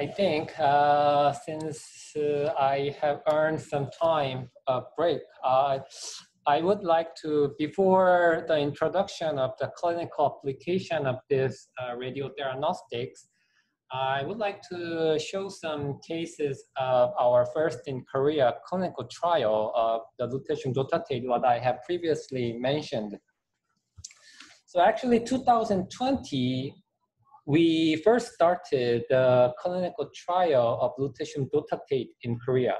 I think uh, since uh, I have earned some time a break, uh, I would like to, before the introduction of the clinical application of this uh, radiotheranostics, I would like to show some cases of our first in Korea clinical trial of the lutetium dotatate, what I have previously mentioned. So actually 2020, we first started the clinical trial of lutetium dotatate in Korea.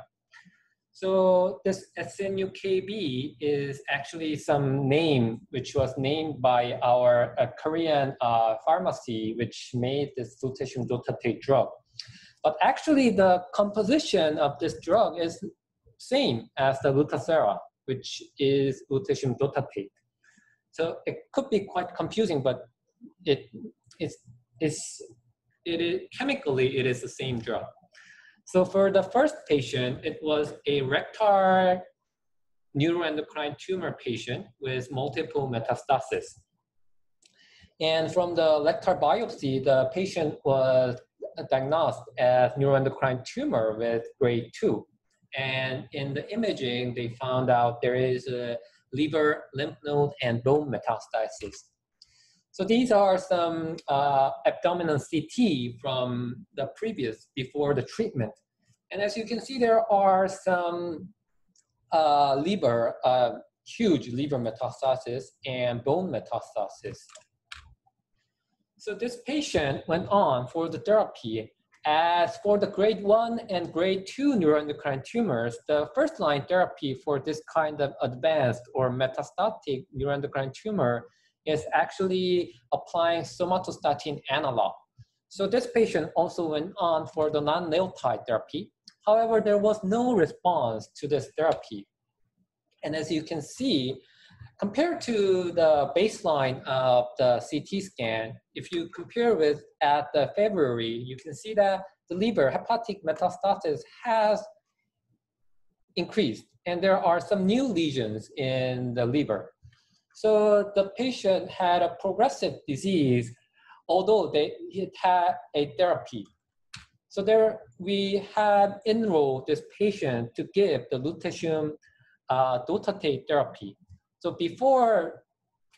So this SNUKB is actually some name which was named by our uh, Korean uh, pharmacy which made this lutetium dotatate drug. But actually the composition of this drug is same as the Lutathera, which is lutetium dotatate. So it could be quite confusing, but it is it's, it is, chemically, it is the same drug. So for the first patient, it was a rectal neuroendocrine tumor patient with multiple metastasis. And from the rectal biopsy, the patient was diagnosed as neuroendocrine tumor with grade two. And in the imaging, they found out there is a liver, lymph node, and bone metastasis. So these are some uh, abdominal CT from the previous, before the treatment. And as you can see, there are some uh, liver, uh, huge liver metastasis and bone metastasis. So this patient went on for the therapy. As for the grade one and grade two neuroendocrine tumors, the first line therapy for this kind of advanced or metastatic neuroendocrine tumor is actually applying somatostatin analog. So this patient also went on for the non-nucleotide therapy. However, there was no response to this therapy. And as you can see, compared to the baseline of the CT scan, if you compare with at the February, you can see that the liver hepatic metastasis has increased and there are some new lesions in the liver. So the patient had a progressive disease, although they had a therapy. So there we had enrolled this patient to give the lutetium uh, dotatate therapy. So before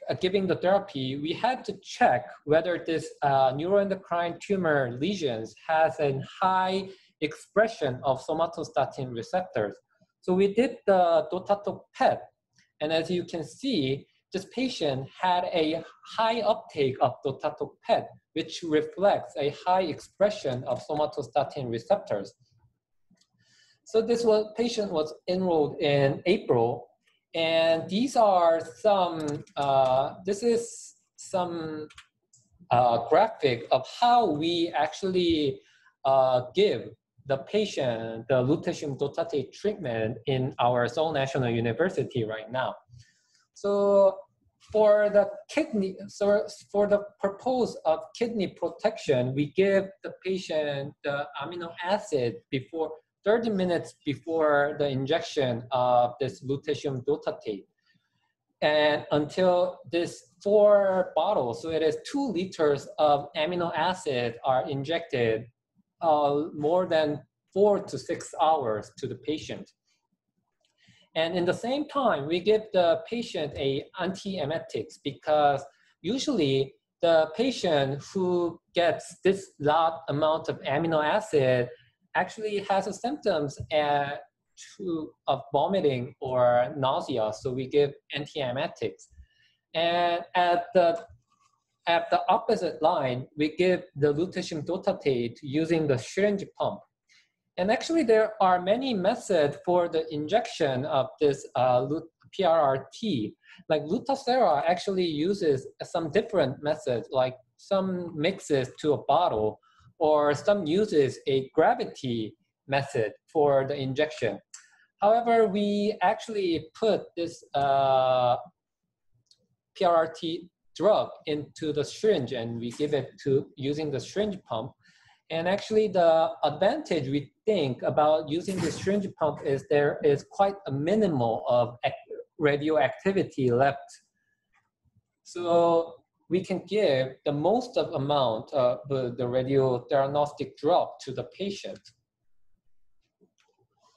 uh, giving the therapy, we had to check whether this uh, neuroendocrine tumor lesions has a high expression of somatostatin receptors. So we did the dotatate PET, and as you can see, this patient had a high uptake of dotatate PET, which reflects a high expression of somatostatin receptors. So this was, patient was enrolled in April, and these are some, uh, this is some uh, graphic of how we actually uh, give the patient the lutetium dotatate treatment in our Seoul National University right now. So for the kidney, so for the purpose of kidney protection, we give the patient the amino acid before 30 minutes before the injection of this lutetium dotatate. And until this four bottles, so it is two liters of amino acid are injected uh, more than four to six hours to the patient. And in the same time, we give the patient a antiemetics because usually the patient who gets this large amount of amino acid actually has a symptoms uh, to, of vomiting or nausea. So we give antiemetics. And at the at the opposite line, we give the lutetium dotatate using the syringe pump. And actually, there are many methods for the injection of this uh, PRRT. Like Lutathera actually uses some different methods, like some mixes to a bottle, or some uses a gravity method for the injection. However, we actually put this uh, PRRT drug into the syringe and we give it to using the syringe pump. And actually the advantage we think about using the syringe pump is there is quite a minimal of radioactivity left. So we can give the most of amount of the, the drug to the patient.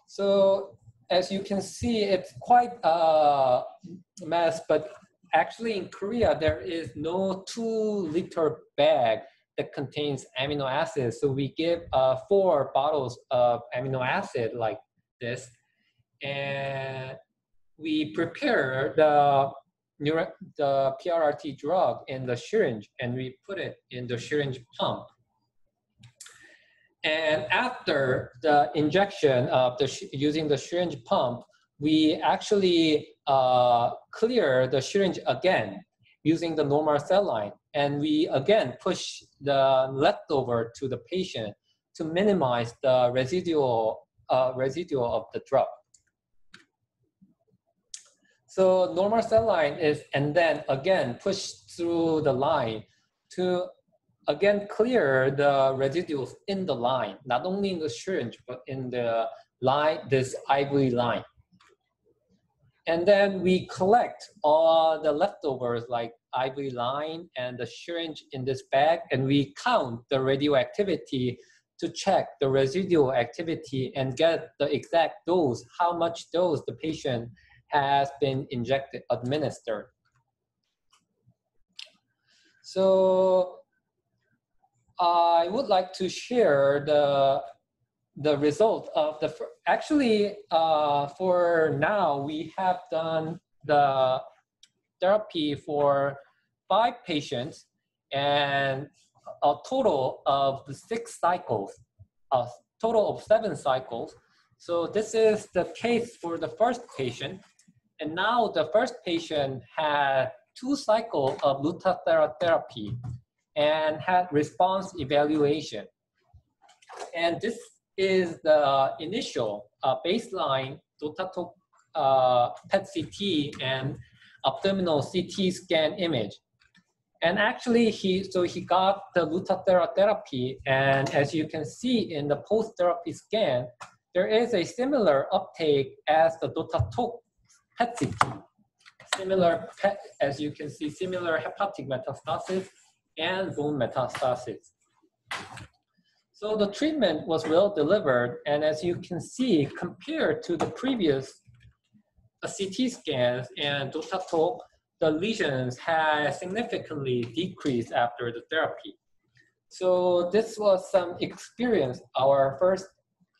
So as you can see, it's quite a mess, but actually in Korea, there is no two liter bag that contains amino acids. So we give uh, four bottles of amino acid like this, and we prepare the the PRRT drug in the syringe and we put it in the syringe pump. And after the injection of the using the syringe pump, we actually uh, clear the syringe again using the normal saline. And we again push the leftover to the patient to minimize the residual, uh, residual of the drug. So normal saline is, and then again push through the line to again clear the residuals in the line, not only in the syringe, but in the line, this IV line. And then we collect all the leftovers like IV line and the syringe in this bag, and we count the radioactivity to check the residual activity and get the exact dose, how much dose the patient has been injected, administered. So I would like to share the the result of the actually uh, for now we have done the therapy for five patients and a total of six cycles, a total of seven cycles. So this is the case for the first patient. And now the first patient had two cycles of Lutathera therapy and had response evaluation. And this is the initial uh, baseline DOTATOC uh, PET CT and abdominal CT scan image. And actually, he so he got the Lutathera therapy, and as you can see in the post-therapy scan, there is a similar uptake as the DOTATOC PET CT. Similar, PET, as you can see, similar hepatic metastasis and bone metastasis. So the treatment was well delivered, and as you can see, compared to the previous uh, CT scans and DOTATOC, the lesions had significantly decreased after the therapy. So this was some experience, our first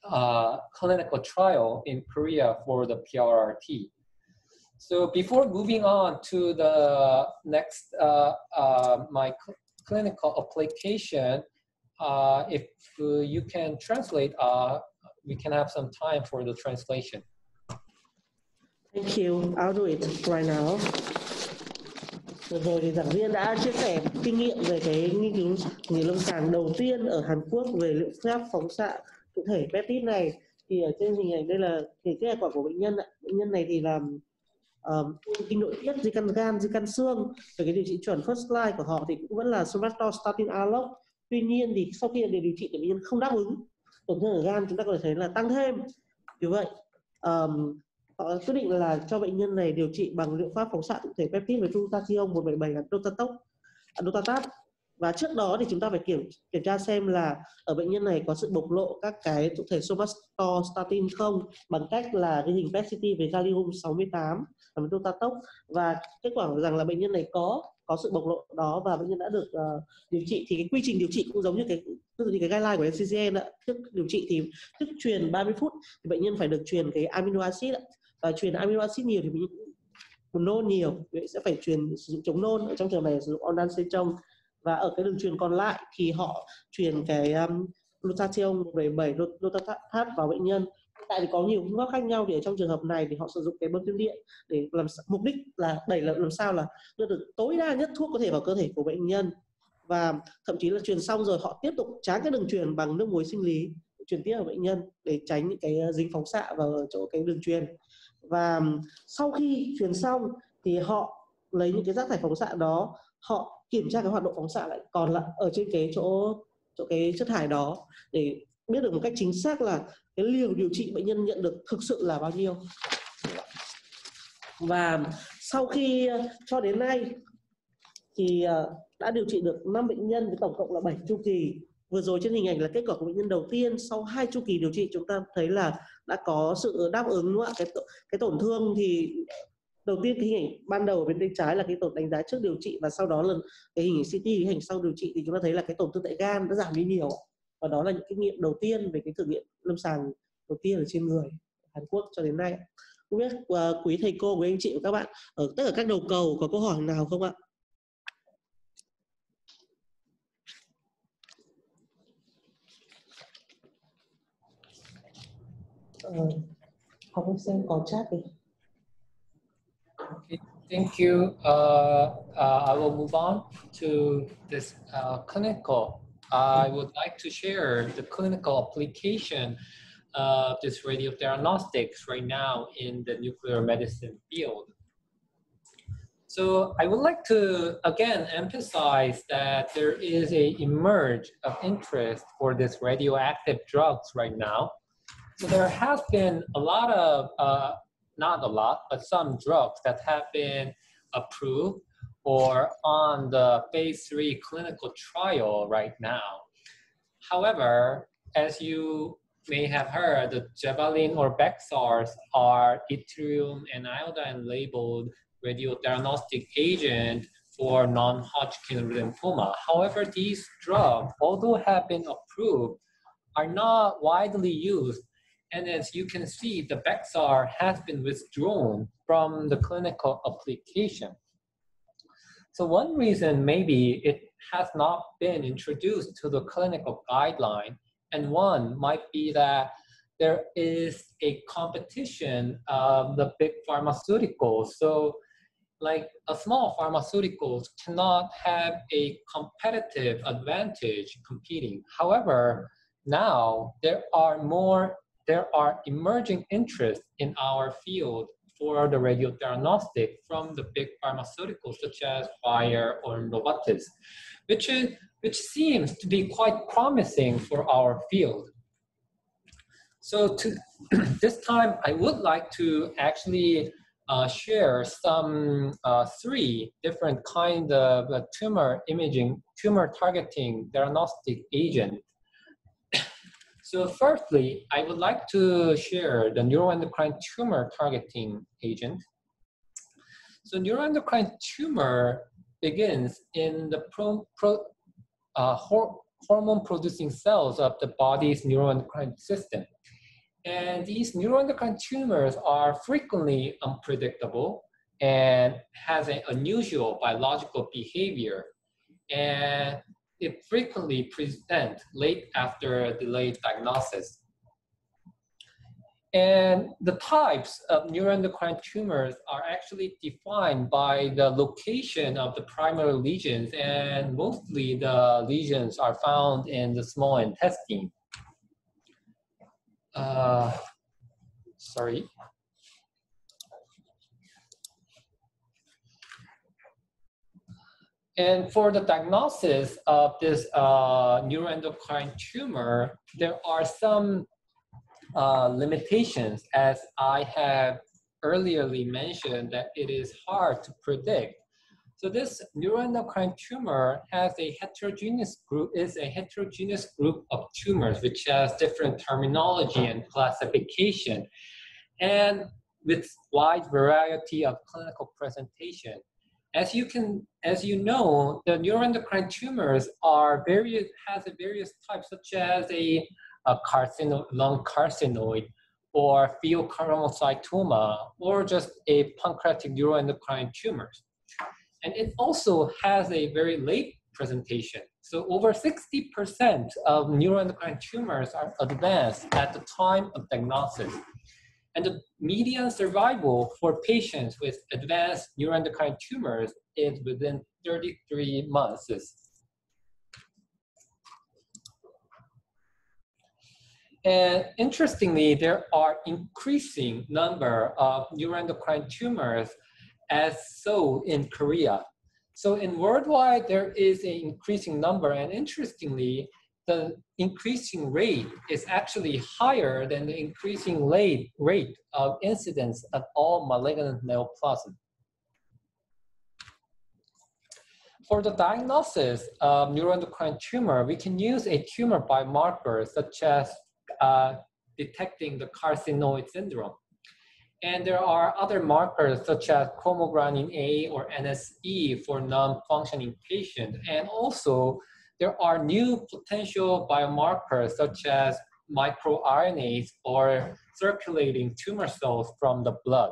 uh, clinical trial in Korea for the PRRT. So before moving on to the next, uh, uh, my cl clinical application, uh, if uh, you can translate, uh, we can have some time for the translation. Thank you. I'll do it right now. Vừa rồi thì giảng viên đã chia sẻ kinh nghiệm về cái nghiên cứu nghiên lâm sàng đầu tiên ở Hàn Quốc về liệu pháp phóng xạ cụ thể peptide này thì ở trên hình ảnh đây là cái kết quả của bệnh nhân ạ. Bệnh nhân này thì làm um, kinh nội tiết di căn gan di căn xương về cái điều trị chuẩn first line của họ thì cũng vẫn là somatostatin alloc tuy nhiên thì sau khi để điều trị thì bệnh nhân không đáp ứng tổn thương ở gan chúng ta có thể thấy là tăng thêm. Vì vậy um, họ quyết định là cho bệnh nhân này điều trị bằng liệu pháp phóng xạ cụ thể peptide với glutathione 177 dotatok à, dotatat và trước đó thì chúng ta phải kiểm kiểm tra xem là ở bệnh nhân này có sự bộc lộ các cái cụ thể somatostatin không bằng cách là ghi hình PET CT về gallium 68 và tốc và kết quả rằng là bệnh nhân này có có sự bộc lộ đó và bệnh nhân đã được uh, điều trị. Thì cái quy trình điều trị cũng giống như cái tương tự như cái guideline của NCCN ạ trước điều trị thì trước truyền 30 phút thì bệnh nhân phải được truyền cái amino acid ạ. và truyền amino acid nhiều thì bệnh nhân nôn nhiều vậy sẽ phải truyền sử dụng chống nôn. Ở trong trường này sử dụng ondansetron và ở cái đường truyền còn lại thì họ truyền cái um, glutathione 77 glutathione vào bệnh nhân tại vì có nhiều phương pháp khác nhau thì ở trong trường hợp này thì họ sử dụng cái bơm tiêm điện để làm mục đích là đẩy là làm sao là đưa được tối đa nhất thuốc có thể vào cơ thể của bệnh nhân. Và thậm chí là truyền xong rồi họ tiếp tục tráng cái đường truyền bằng nước muối sinh lý truyền tiếp vào bệnh nhân để tránh những cái ờ, dính phóng xạ vào chỗ cái đường truyền. Và sau khi truyền xong thì họ lấy những cái rác thải phóng xạ đó, họ kiểm tra cái hoạt động phóng xạ lại còn lại ở trên cái chỗ chỗ cái chất thải đó để biết được một cách chính xác là cái liều điều trị bệnh nhân nhận được thực sự là bao nhiêu. Và sau khi ờ, cho đến nay thì ờ, đã điều trị được 5 bệnh nhân với tổng cộng là 7 chu kỳ. Vừa rồi trên hình ảnh là kết quả của bệnh nhân đầu tiên, sau hai chu kỳ điều trị chúng ta thấy là đã có sự đáp ứng, đúng không ạ? Cái cái tổn thương thì ờ, đầu tiên cái hình ảnh ban đầu ở bên tay trái là cái tổn đánh giá trước điều trị và sau đó là cái hình ảnh CT hình ảnh sau điều trị thì chúng ta thấy là cái tổn thương tại gan đã giảm đi nhiều và đó là những kinh nghiệm đầu tiên về cái thử nghiệm lâm sàng đầu tiên ở trên người Hàn Quốc cho đến nay không biết uh, quý thầy cô quý anh chị và các bạn ở tất cả các đầu cầu có câu hỏi nào không ạ uh, học xem có chat đi Okay, thank you. Uh, uh, I will move on to this uh, clinical. I would like to share the clinical application of this radiotheranostics right now in the nuclear medicine field. So I would like to again emphasize that there is a emerge of interest for this radioactive drugs right now. So there has been a lot of uh, not a lot, but some drugs that have been approved or on the phase three clinical trial right now. However, as you may have heard, the Zevalin or Bexxars are yttrium and iodine labeled radiotheranostic agent for non-Hodgkin lymphoma. However, these drugs, although have been approved, are not widely used and as you can see, the Bexxar has been withdrawn from the clinical application. So one reason maybe it has not been introduced to the clinical guideline, and one might be that there is a competition of the big pharmaceuticals. So like a small pharmaceuticals cannot have a competitive advantage competing. However, now there are more there are emerging interests in our field for the radiotheranostics from the big pharmaceuticals such as Bayer or Novartis, which, is, which seems to be quite promising for our field. So to, this time, I would like to actually uh, share some uh, three different kind of uh, tumor imaging, tumor targeting diagnostic agent so firstly, I would like to share the neuroendocrine tumor targeting agent. So neuroendocrine tumor begins in the pro, pro, uh, hor hormone producing cells of the body's neuroendocrine system. And these neuroendocrine tumors are frequently unpredictable and has an unusual biological behavior. And it frequently present late after delayed diagnosis. And the types of neuroendocrine tumors are actually defined by the location of the primary lesions, and mostly the lesions are found in the small intestine. Uh, sorry. And for the diagnosis of this uh, neuroendocrine tumor, there are some uh, limitations, as I have earlierly mentioned, that it is hard to predict. So this neuroendocrine tumor has a heterogeneous group, is a heterogeneous group of tumors, which has different terminology and classification, and with wide variety of clinical presentation as you can, as you know, the neuroendocrine tumors are various, has various types, such as a, a carcino, lung carcinoid, or pheochromocytoma, or just a pancreatic neuroendocrine tumors. And it also has a very late presentation. So over 60% of neuroendocrine tumors are advanced at the time of diagnosis. And the median survival for patients with advanced neuroendocrine tumors is within 33 months. And interestingly, there are increasing number of neuroendocrine tumors as so in Korea. So in worldwide, there is an increasing number. And interestingly, the increasing rate is actually higher than the increasing rate, rate of incidence of all malignant neoplasm. For the diagnosis of neuroendocrine tumor, we can use a tumor biomarker such as uh, detecting the carcinoid syndrome. And there are other markers such as chromogranin A or NSE for non-functioning patient. And also there are new potential biomarkers such as microRNAs or circulating tumor cells from the blood.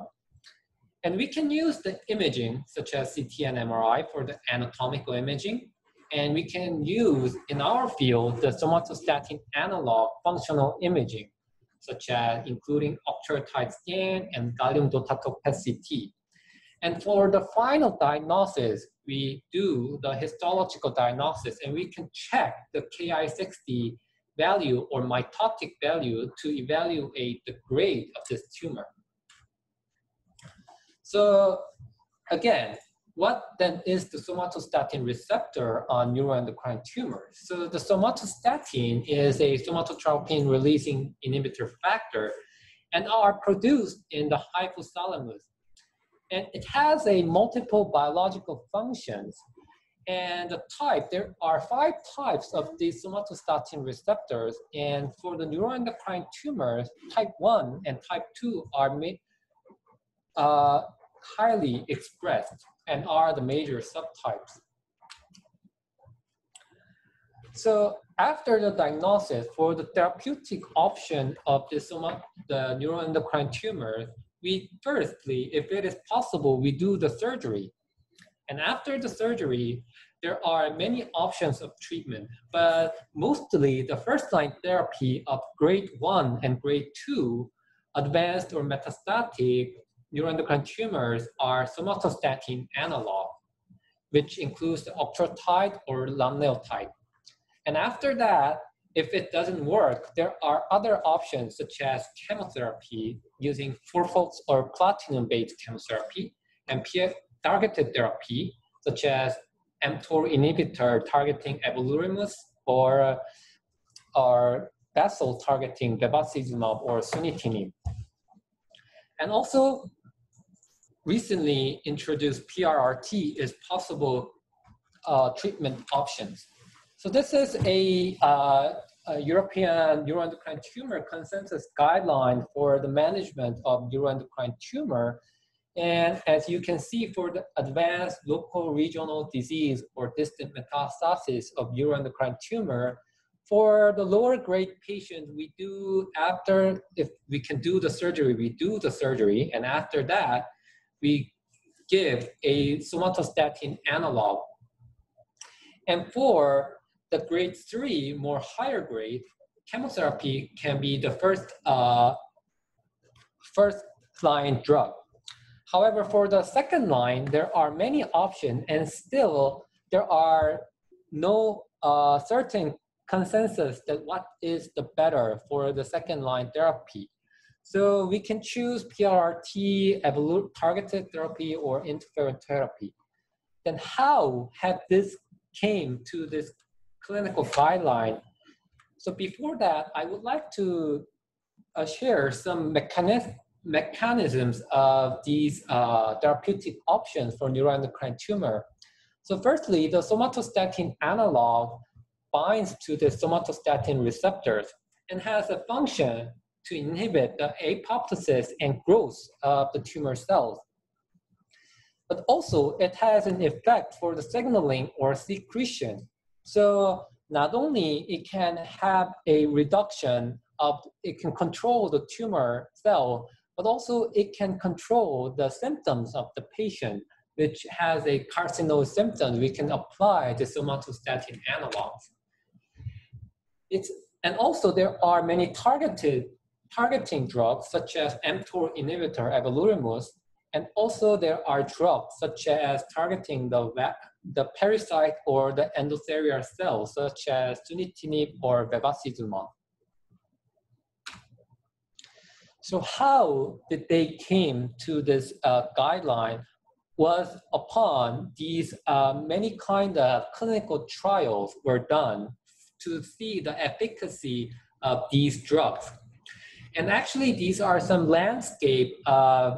And we can use the imaging, such as CT and MRI, for the anatomical imaging. And we can use, in our field, the somatostatin analog functional imaging, such as including octreotide scan and gallium DOTA PET CT. And for the final diagnosis, we do the histological diagnosis and we can check the Ki60 value or mitotic value to evaluate the grade of this tumor. So again, what then is the somatostatin receptor on neuroendocrine tumors? So the somatostatin is a somatotropin releasing inhibitor factor and are produced in the hypothalamus. And it has a multiple biological functions. And the type, there are five types of these somatostatin receptors. And for the neuroendocrine tumors, type 1 and type 2 are uh, highly expressed and are the major subtypes. So after the diagnosis for the therapeutic option of the, the neuroendocrine tumor, we firstly, if it is possible, we do the surgery. And after the surgery, there are many options of treatment, but mostly the first line therapy of grade one and grade two, advanced or metastatic neuroendocrine tumors are somatostatin analog, which includes the octreotide or lanreotide. And after that, if it doesn't work, there are other options such as chemotherapy using furfos or platinum-based chemotherapy and PF targeted therapy such as mTOR inhibitor targeting everolimus or, or vessel targeting bevacizumab or sunitinib. And also recently introduced PRRT is possible uh, treatment options. So this is a, uh, a, European neuroendocrine tumor consensus guideline for the management of neuroendocrine tumor. And as you can see for the advanced local regional disease or distant metastasis of neuroendocrine tumor, for the lower grade patient, we do after, if we can do the surgery, we do the surgery. And after that, we give a somatostatin analog. And for the grade three, more higher grade, chemotherapy can be the first, uh, first line drug. However, for the second line, there are many options and still there are no uh, certain consensus that what is the better for the second line therapy. So we can choose PRRT, targeted therapy, or interferon therapy. Then how have this came to this clinical guideline? So before that, I would like to uh, share some mechanism, mechanisms of these uh, therapeutic options for neuroendocrine tumor. So firstly, the somatostatin analog binds to the somatostatin receptors and has a function to inhibit the apoptosis and growth of the tumor cells. But also it has an effect for the signaling or secretion. So not only it can have a reduction of, it can control the tumor cell, but also it can control the symptoms of the patient, which has a carcinoma symptom, we can apply the somatostatin analogs. It's, and also there are many targeted targeting drugs such as mTOR inhibitor everolimus, and also there are drugs such as targeting the, the pericyte or the endothelial cells such as sunitinib or bevacizumab. So how did they came to this uh, guideline was upon these uh, many kind of clinical trials were done to see the efficacy of these drugs. And actually, these are some landscape uh,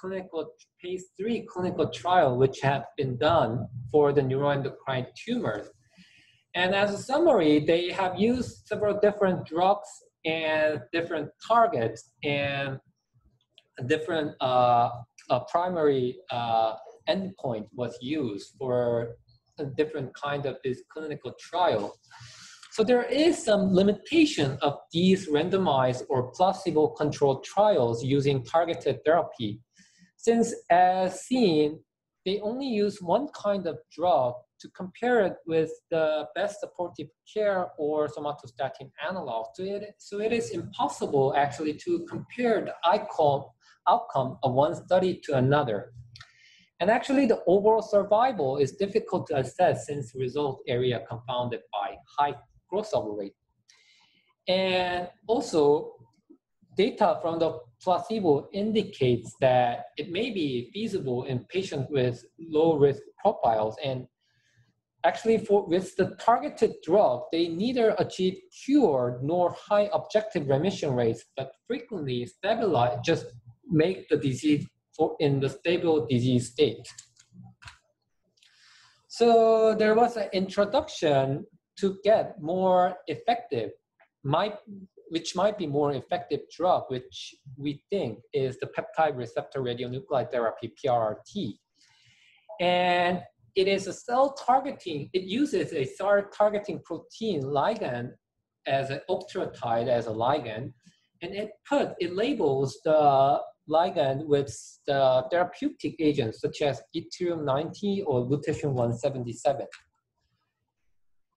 clinical phase three clinical trial which have been done for the neuroendocrine tumors. And as a summary, they have used several different drugs and different targets and different uh, uh, primary uh, endpoint was used for a different kind of this clinical trial. So there is some limitation of these randomized or placebo-controlled trials using targeted therapy, since as seen, they only use one kind of drug to compare it with the best supportive care or somatostatin analog. So it, so it is impossible actually to compare the outcome, outcome of one study to another. And actually the overall survival is difficult to assess since the result area confounded by high crossover rate. And also data from the placebo indicates that it may be feasible in patients with low risk profiles and actually for with the targeted drug, they neither achieve cure nor high objective remission rates, but frequently stabilize, just make the disease for in the stable disease state. So there was an introduction to get more effective, might, which might be more effective drug, which we think is the peptide receptor radionuclide therapy, PRRT. And it is a cell targeting, it uses a cell targeting protein ligand as an octreotide as a ligand, and it put, it labels the ligand with the therapeutic agents such as yttrium-90 or lutetium-177.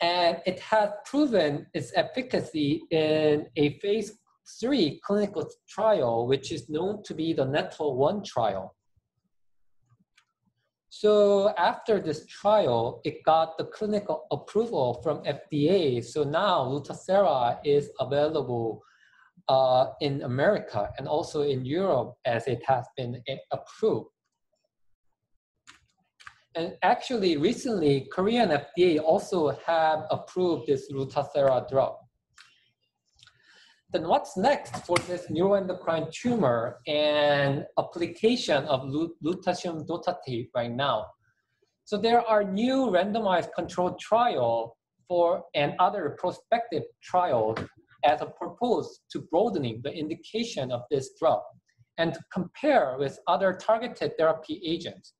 And it has proven its efficacy in a phase three clinical trial, which is known to be the NETTER-1 trial. So after this trial, it got the clinical approval from FDA. So now Lutathera is available uh, in America and also in Europe as it has been approved. And actually recently, Korean FDA also have approved this Lutathera drug. Then what's next for this neuroendocrine tumor and application of lutetium dotatate right now? So there are new randomized controlled trial for and other prospective trials as a purpose to broadening the indication of this drug and to compare with other targeted therapy agents.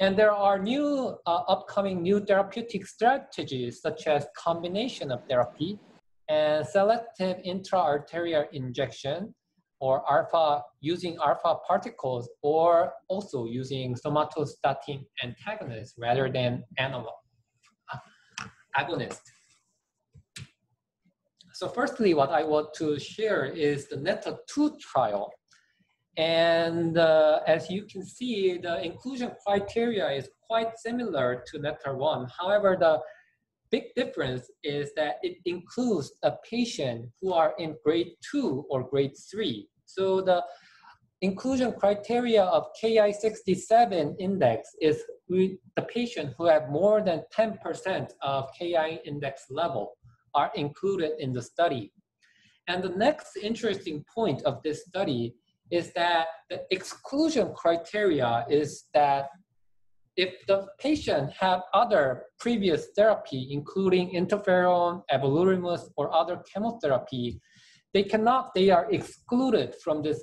And there are new uh, upcoming new therapeutic strategies such as combination of therapy and selective intra-arterial injection or alpha using alpha particles or also using somatostatin antagonists rather than analog uh, agonist. So firstly, what I want to share is the NETTER-2 trial. And uh, as you can see, the inclusion criteria is quite similar to NETTER-1. However, the big difference is that it includes a patient who are in grade two or grade three. So the inclusion criteria of KI67 index is the patient who have more than 10% of KI index level are included in the study. And the next interesting point of this study is that the exclusion criteria is that if the patient have other previous therapy, including interferon, everolimus, or other chemotherapy, they cannot, they are excluded from this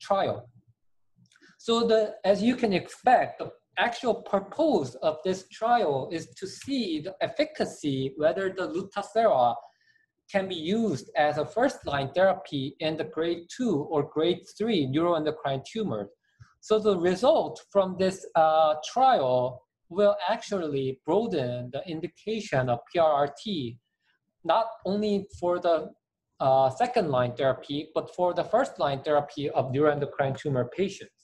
trial. So the, as you can expect, the actual purpose of this trial is to see the efficacy, whether the Lutathera can be used as a first-line therapy in the grade two or grade three neuroendocrine tumors. So the result from this uh, trial will actually broaden the indication of PRRT, not only for the uh, second line therapy, but for the first line therapy of neuroendocrine tumor patients.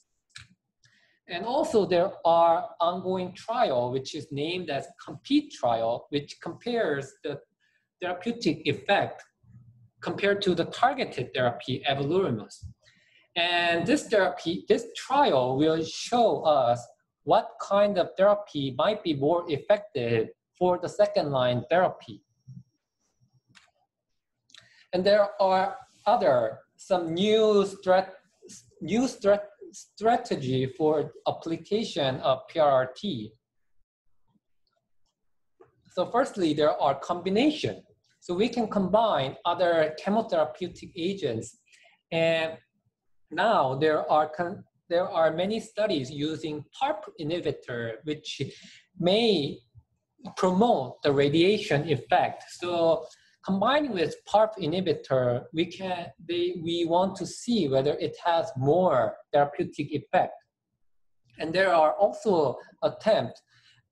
And also there are ongoing trial, which is named as COMPETE trial, which compares the therapeutic effect compared to the targeted therapy everolimus. And this therapy, this trial will show us what kind of therapy might be more effective for the second line therapy. And there are other, some new, strat, new strat, strategy for application of PRRT. So firstly, there are combination. So we can combine other chemotherapeutic agents. And now there are, there are many studies using PARP inhibitor, which may promote the radiation effect. So combining with PARP inhibitor, we can they, we want to see whether it has more therapeutic effect. And there are also attempts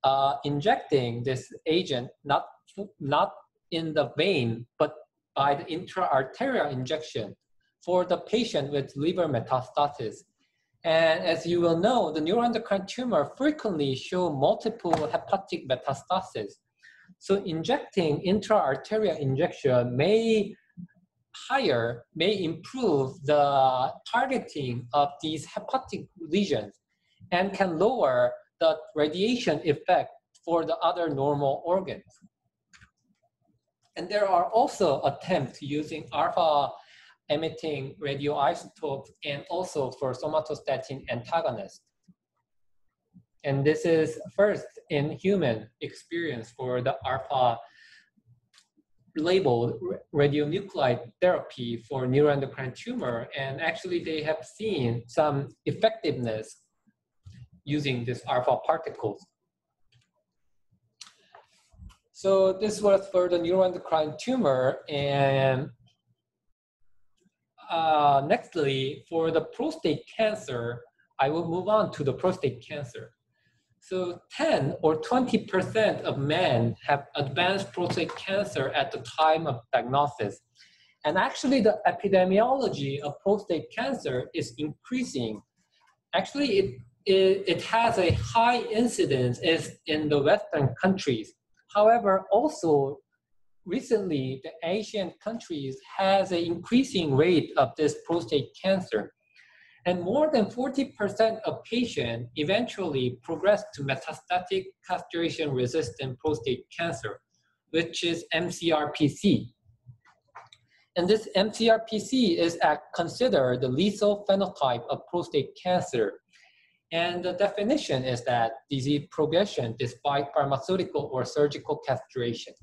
uh, injecting this agent not not in the vein, but by the intra-arterial injection for the patient with liver metastasis. And as you will know, the neuroendocrine tumor frequently show multiple hepatic metastasis. So injecting intra-arterial injection may higher, may improve the targeting of these hepatic lesions and can lower the radiation effect for the other normal organs. And there are also attempts using alpha emitting radioisotopes and also for somatostatin antagonist. And this is first in human experience for the alpha labeled radionuclide therapy for neuroendocrine tumor. And actually they have seen some effectiveness using this alpha particles. So this was for the neuroendocrine tumor and uh, nextly, for the prostate cancer, I will move on to the prostate cancer. So 10 or 20% of men have advanced prostate cancer at the time of diagnosis. And actually the epidemiology of prostate cancer is increasing. Actually, it, it, it has a high incidence is in the Western countries. However, also recently the Asian countries has an increasing rate of this prostate cancer. And more than 40% of patients eventually progress to metastatic castration-resistant prostate cancer, which is MCRPC. And this MCRPC is considered the lethal phenotype of prostate cancer. And the definition is that disease progression despite pharmaceutical or surgical castration.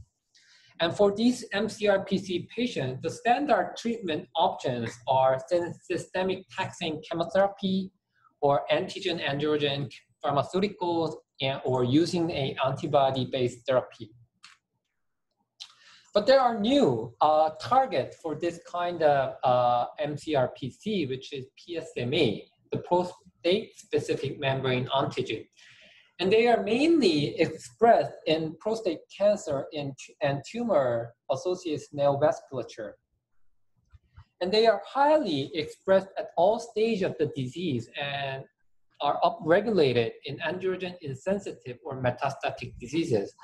And for these MCRPC patients, the standard treatment options are systemic taxane chemotherapy or antigen androgen pharmaceuticals and, or using an antibody-based therapy. But there are new uh, targets for this kind of uh, MCRPC, which is PSMA, the prostate-specific membrane antigen. And they are mainly expressed in prostate cancer in, and tumor-associated neovasculature. And they are highly expressed at all stages of the disease and are upregulated in androgen insensitive or metastatic diseases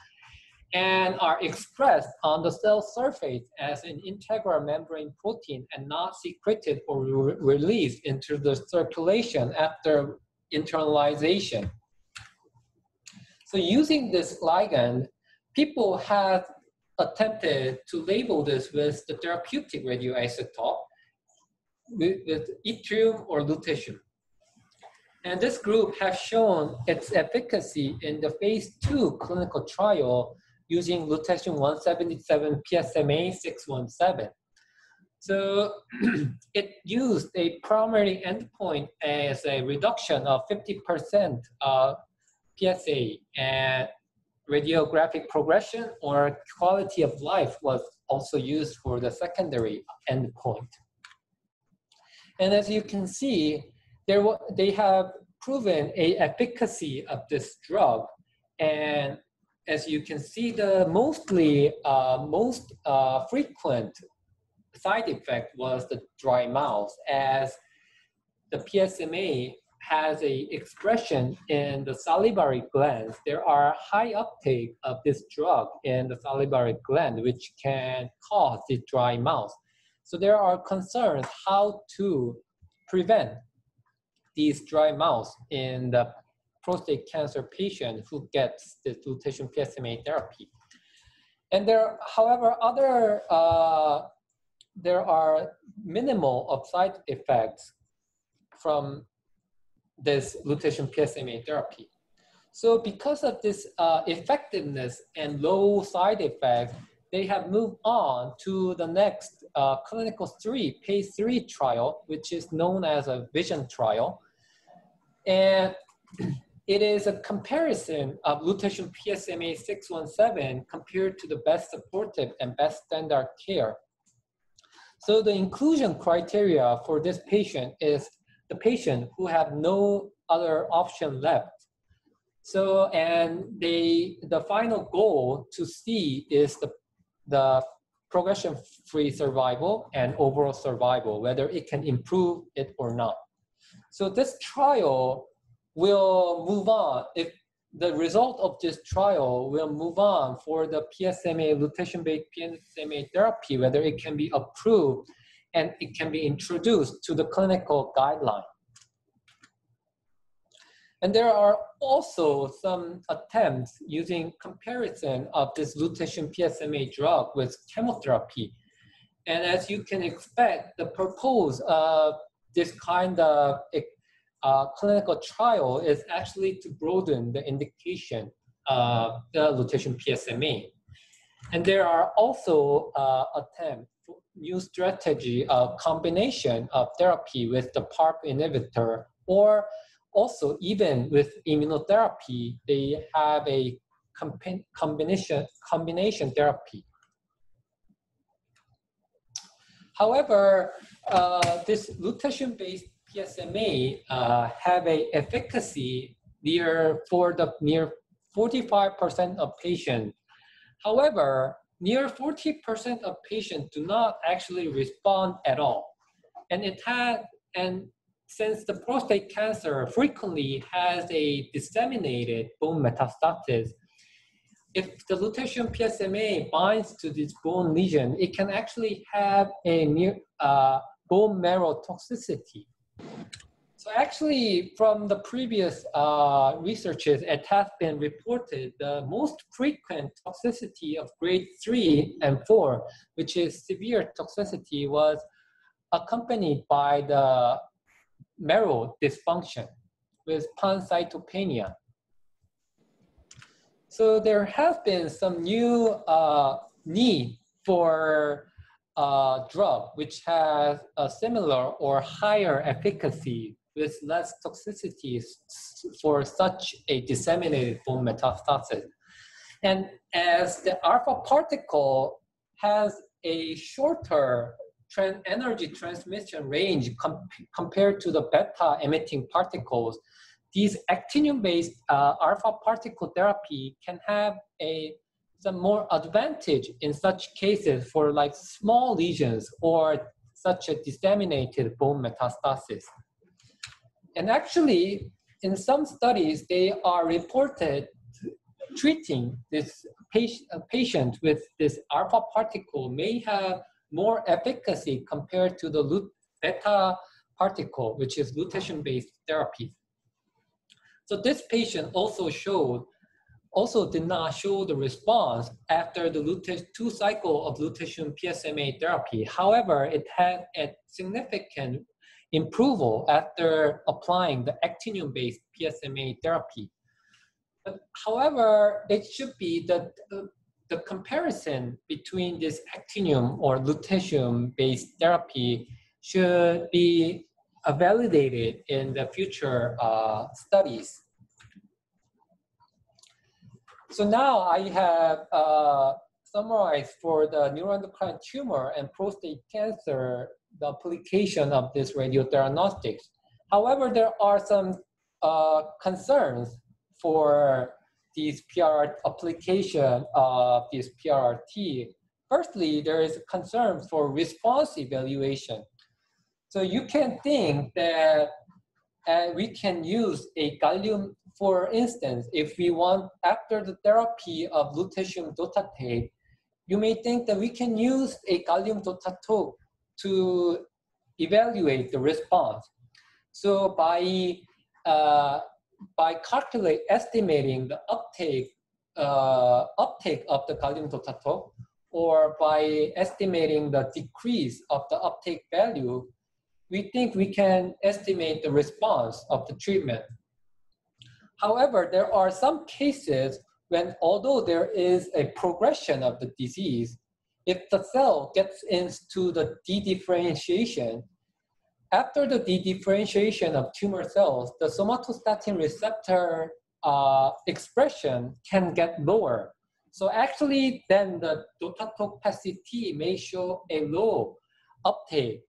and are expressed on the cell surface as an integral membrane protein and not secreted or re released into the circulation after internalization. So using this ligand, people have attempted to label this with the therapeutic radioisotope with, with yttrium or lutetium. And this group has shown its efficacy in the phase two clinical trial using lutetium-177 PSMA 617. So it used a primary endpoint as a reduction of 50% of PSA and radiographic progression or quality of life was also used for the secondary endpoint. And as you can see, there, they have proven a efficacy of this drug. And as you can see, the mostly, uh, most uh, frequent side effect was the dry mouth as the PSMA has a expression in the salivary glands. There are high uptake of this drug in the salivary gland, which can cause the dry mouth. So there are concerns how to prevent these dry mouths in the prostate cancer patient who gets the lutetium PSMA therapy. And there, however, other uh, there are minimal of side effects from this lutetium PSMA therapy. So because of this uh, effectiveness and low side effects, they have moved on to the next uh, clinical three, phase three trial, which is known as a vision trial. And it is a comparison of lutetium PSMA 617 compared to the best supportive and best standard care. So the inclusion criteria for this patient is the patient who have no other option left. So, and they, the final goal to see is the, the progression-free survival and overall survival, whether it can improve it or not. So this trial will move on. If the result of this trial will move on for the PSMA, lutetium-based PSMA therapy, whether it can be approved and it can be introduced to the clinical guideline. And there are also some attempts using comparison of this lutetium PSMA drug with chemotherapy. And as you can expect, the purpose of this kind of uh, clinical trial is actually to broaden the indication of the lutetium PSMA. And there are also uh, attempts new strategy of combination of therapy with the PARP inhibitor or also even with immunotherapy, they have a combination, combination therapy. However, uh, this lutetium-based PSMA uh, have a efficacy near for the near 45% of patients. However, near 40% of patients do not actually respond at all. And it had, and since the prostate cancer frequently has a disseminated bone metastasis, if the lutetium PSMA binds to this bone lesion, it can actually have a near uh, bone marrow toxicity. So actually, from the previous uh, researches, it has been reported the most frequent toxicity of grade three and four, which is severe toxicity, was accompanied by the marrow dysfunction with pancytopenia. So there has been some new uh, need for a drug which has a similar or higher efficacy with less toxicities for such a disseminated bone metastasis. And as the alpha particle has a shorter energy transmission range com compared to the beta emitting particles, these actinium-based uh, alpha particle therapy can have a some more advantage in such cases for like small lesions or such a disseminated bone metastasis. And actually, in some studies, they are reported treating this patient, patient with this alpha particle may have more efficacy compared to the beta particle, which is lutetium-based therapy. So this patient also showed, also did not show the response after the two cycle of lutetium PSMA therapy. However, it had a significant improvement after applying the actinium-based PSMA therapy. But however, it should be that uh, the comparison between this actinium or lutetium-based therapy should be validated in the future uh, studies. So now I have uh, summarized for the neuroendocrine tumor and prostate cancer the application of this radiotheranostics. However, there are some uh, concerns for these PR application of this PRRT, firstly, there is a concern for response evaluation. So you can think that uh, we can use a gallium, for instance, if we want, after the therapy of lutetium dotatate, you may think that we can use a gallium dotatate to evaluate the response. So by uh, by calculate estimating the uptake uh, uptake of the gallium dotatate or by estimating the decrease of the uptake value, we think we can estimate the response of the treatment. However, there are some cases when although there is a progression of the disease, if the cell gets into the dedifferentiation, after the dedifferentiation of tumor cells, the somatostatin receptor uh, expression can get lower. So actually, then the DOTA-TOC-PET-CT may show a low uptake,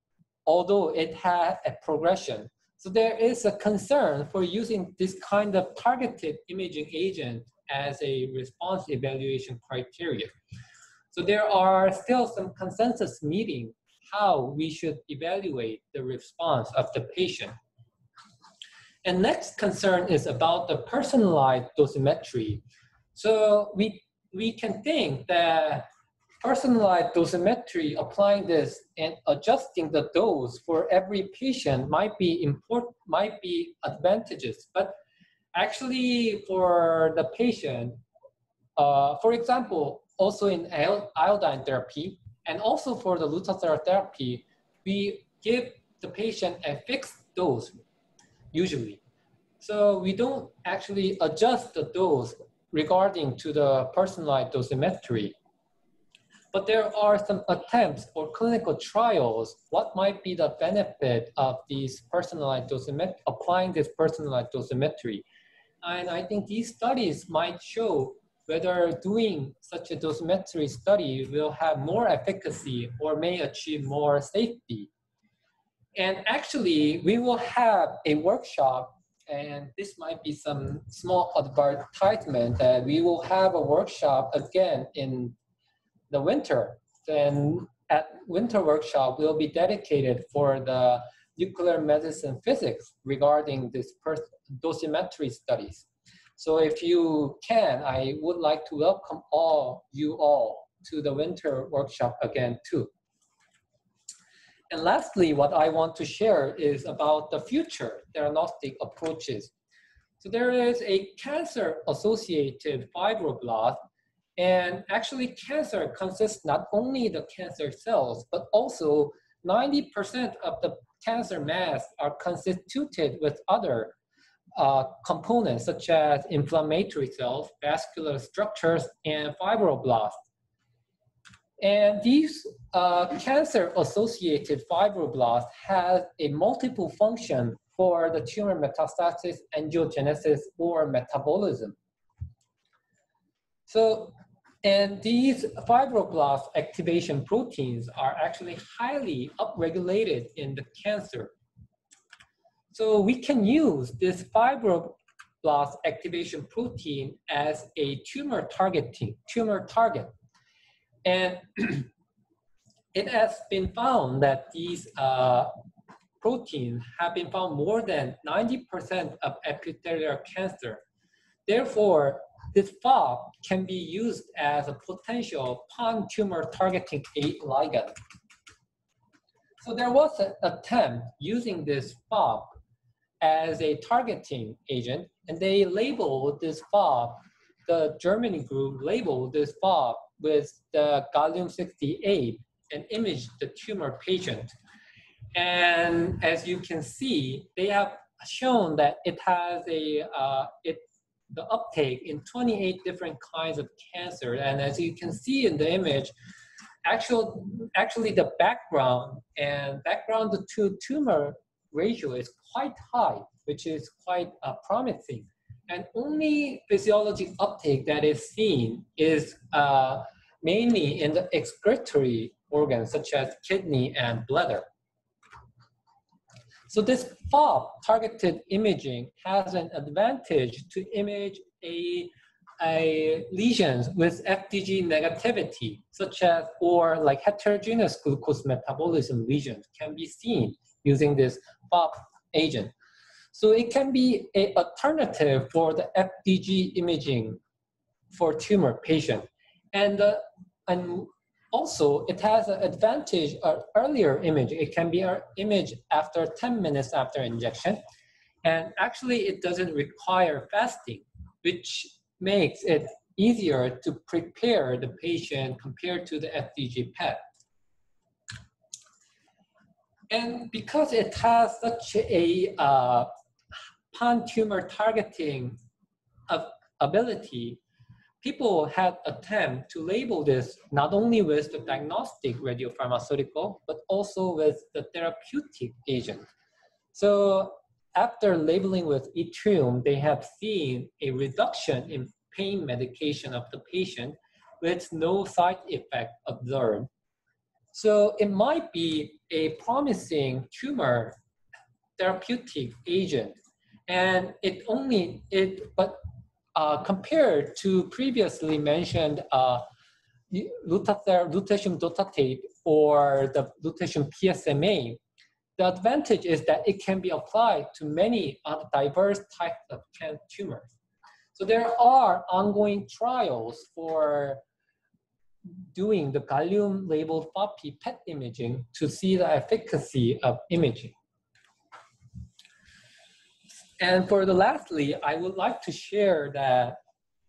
although it had a progression. So there is a concern for using this kind of targeted imaging agent as a response evaluation criteria. So there are still some consensus meeting how we should evaluate the response of the patient. And next concern is about the personalized dosimetry. So we, we can think that personalized dosimetry, applying this and adjusting the dose for every patient might be important, might be advantageous. But actually for the patient, uh, for example, also in iodine therapy, and also for the Lutathera therapy, we give the patient a fixed dose, usually. So we don't actually adjust the dose regarding to the personalized dosimetry. But there are some attempts or clinical trials, what might be the benefit of these personalized dosimetry, applying this personalized dosimetry. And I think these studies might show whether doing such a dosimetry study will have more efficacy or may achieve more safety. And actually, we will have a workshop, and this might be some small advertisement that we will have a workshop again in the winter. Then at winter workshop will be dedicated for the nuclear medicine physics regarding this dosimetry studies. So if you can, I would like to welcome all you all to the winter workshop again too. And lastly, what I want to share is about the future diagnostic approaches. So there is a cancer-associated fibroblast, and actually cancer consists not only the cancer cells, but also 90% of the cancer mass are constituted with other uh, components such as inflammatory cells, vascular structures, and fibroblasts. And these uh, cancer-associated fibroblasts have a multiple function for the tumor metastasis, angiogenesis, or metabolism. So, and these fibroblast activation proteins are actually highly upregulated in the cancer. So we can use this fibroblast activation protein as a tumor targeting, tumor target. And it has been found that these uh, proteins have been found more than 90% of epithelial cancer. Therefore, this FAP can be used as a potential pan-tumor targeting A ligand. So there was an attempt using this FAP as a targeting agent, and they labeled this FAP, the Germany group labeled this FAP with the gallium-68 and imaged the tumor patient. And as you can see, they have shown that it has a, uh, it, the uptake in 28 different kinds of cancer. And as you can see in the image, actual, actually the background and background to tumor ratio is quite high, which is quite uh, promising. And only physiologic uptake that is seen is uh, mainly in the excretory organs such as kidney and bladder. So this FAP targeted imaging has an advantage to image a, a lesions with FDG negativity, such as or like heterogeneous glucose metabolism lesions can be seen using this FAP agent. So it can be an alternative for the FDG imaging for tumor patient. And, uh, and also it has an advantage, uh, earlier image. It can be an image after 10 minutes after injection. And actually it doesn't require fasting, which makes it easier to prepare the patient compared to the FDG PET. and because it has such a uh, pan-tumor targeting ability, people had attempt to label this not only with the diagnostic radiopharmaceutical, but also with the therapeutic agent. So after labeling with yttrium, they have seen a reduction in pain medication of the patient with no side effect observed. So it might be a promising tumor therapeutic agent. And it only, it, but uh, compared to previously mentioned uh, lutetium dotatate or the lutetium PSMA, the advantage is that it can be applied to many diverse types of tumors. So there are ongoing trials for doing the gallium labeled FAPI PET imaging to see the efficacy of imaging. And for the lastly, I would like to share that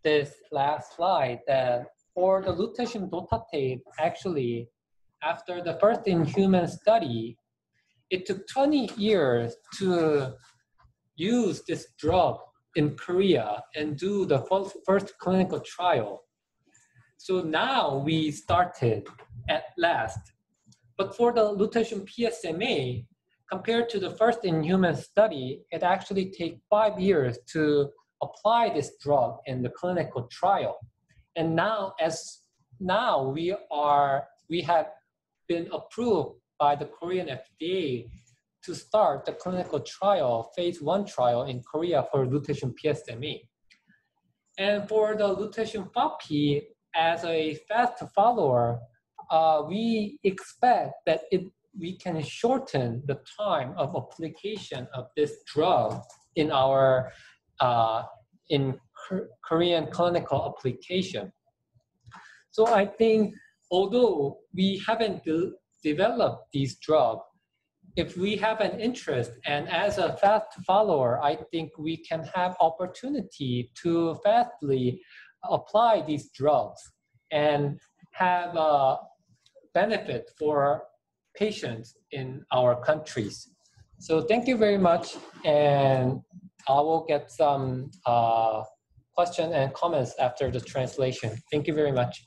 this last slide that for the lutetium dotatate, actually, after the first in human study, it took 20 years to use this drug in Korea and do the first clinical trial. So now we started at last. But for the lutetium PSMA, compared to the first in human study, it actually takes five years to apply this drug in the clinical trial. And now as now we are, we have been approved by the Korean FDA to start the clinical trial, phase one trial in Korea for lutetium PSMA. And for the lutetium FAPI, as a fast follower, uh, we expect that it, we can shorten the time of application of this drug in our uh, in Korean clinical application. So I think although we haven't de developed these drugs, if we have an interest and as a fast follower, I think we can have opportunity to fastly apply these drugs and have a benefit for patients in our countries. So thank you very much. And I will get some uh, question and comments after the translation. Thank you very much.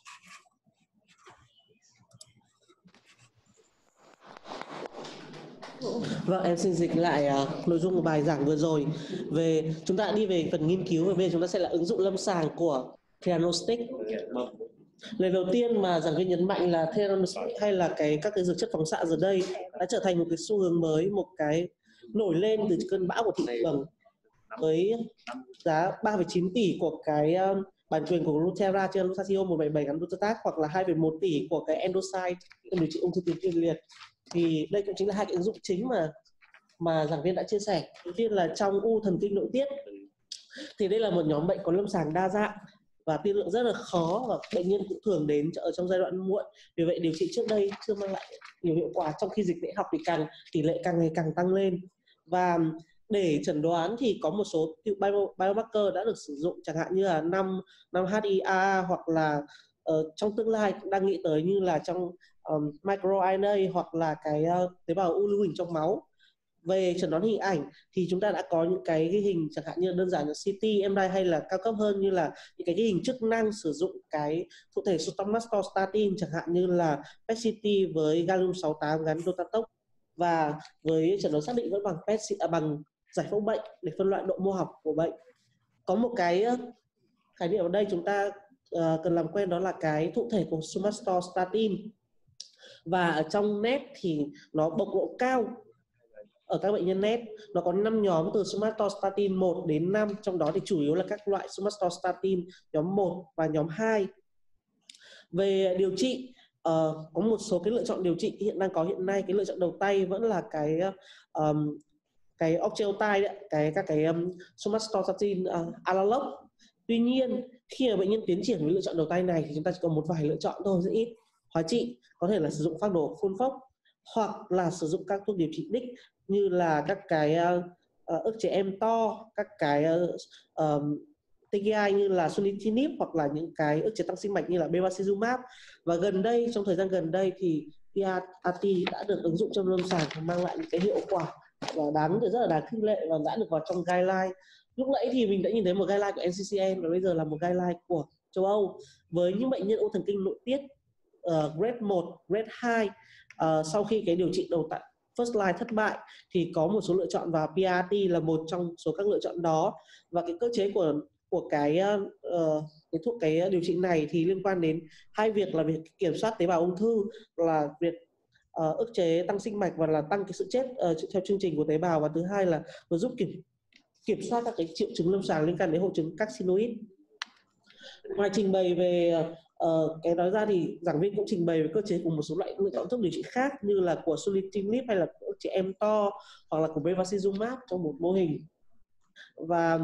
Vâng, em xin dịch lại uh, nội dung của bài giảng vừa rồi về chúng ta đi về phần nghiên cứu và bây giờ chúng ta sẽ là ứng dụng lâm sàng của Theranostic. Lời đầu tiên mà giảng viên nhấn mạnh là Theranostic hay là cái các cái dược chất phóng xạ giờ đây đã trở thành một cái xu hướng mới, một cái nổi lên từ cơn bão của thị trường với giá 3,9 tỷ của cái ờ, bản quyền của Lutera trên Lutatio 177 gắn Lutatat hoặc là 2,1 tỷ của cái Endocyte điều trị ung thư tuyến tiền liệt. Thì đây cũng chính là hai cái ứng dụng chính mà mà giảng viên đã chia sẻ. Đầu tiên là trong u thần kinh nội tiết thì đây là một nhóm bệnh có lâm sàng đa dạng và tiên lượng rất là khó và bệnh nhân cũng thường đến ở trong giai đoạn muộn. Vì vậy điều trị trước đây chưa mang lại nhiều hiệu quả. Trong khi dịch tễ học thì càng tỷ lệ càng ngày càng tăng lên. Và để chẩn đoán thì có một số biomarker đã được sử dụng. Chẳng hạn như là 5 5 HIA hoặc là uh, trong tương lai cũng đang nghĩ tới như là trong um, microRNA hoặc là cái uh, tế bào u lưu hình trong máu về chẩn đoán hình ảnh thì chúng ta đã có những cái ghi hình chẳng hạn như đơn giản là CT, MRI hay là cao cấp hơn như là những cái ghi hình chức năng sử dụng cái thụ thể statin chẳng hạn như là PET-CT với gallium 68 gắn dotatok và với chẩn đoán xác định vẫn bằng PET à, bằng giải phẫu bệnh để phân loại độ mô học của bệnh. Có một cái khái niệm ở đây chúng ta uh, cần làm quen đó là cái thụ thể của somatostatin và ở trong nét thì nó bộc lộ cao ở các bệnh nhân nét. Nó có 5 nhóm từ somatostatin 1 đến 5 trong đó thì chủ yếu là các loại somatostatin nhóm 1 và nhóm 2 về điều trị uh, có một số cái lựa chọn điều trị hiện đang có hiện nay. Cái lựa chọn đầu tay vẫn là cái um, cái octreotide cái các cái um, somatostatin uh, analog. Tuy nhiên khi mà bệnh nhân tiến triển với lựa chọn đầu tay này thì chúng ta chỉ có một vài lựa chọn thôi rất ít. Hóa trị có thể là sử dụng phác đồ phun phốc hoặc là sử dụng các thuốc điều trị đích như là các cái uh, ức chế em to các cái ờ, uh, um, TKI như là sunitinib hoặc là những cái ức chế tăng sinh mạch như là bevacizumab. Và gần đây trong thời gian gần đây thì PRT đã được ứng dụng trong lâm sàng và mang lại những cái hiệu quả và đáng rất là đáng khích lệ và đã được vào trong guideline. Lúc nãy thì mình đã nhìn thấy một guideline của NCCN và bây giờ là một guideline của châu Âu. Với những bệnh nhân u thần kinh nội tiết uh, grade 1, grade 2 uh, sau khi cái điều trị đầu tại first line thất bại thì có một số lựa chọn và PRT là một trong số các lựa chọn đó. Và cái cơ chế của của cái uh, cái thuốc cái điều trị này thì liên quan đến hai việc là việc kiểm soát tế bào ung thư là việc uh, ức chế tăng sinh mạch và là tăng cái sự chết uh, theo chương trình của tế bào. Và thứ hai là nó giúp kiểm kiểm soát các cái triệu chứng lâm sàng liên quan đến hội chứng carcinoid. Ngoài trình bày về Ờ, cái nói ra thì giảng viên cũng trình bày về cơ chế của một số loại lựa chọn thuốc điều trị khác như là của sulitinib hay là của chị em to hoặc là của bevacizumab trong một mô hình. Và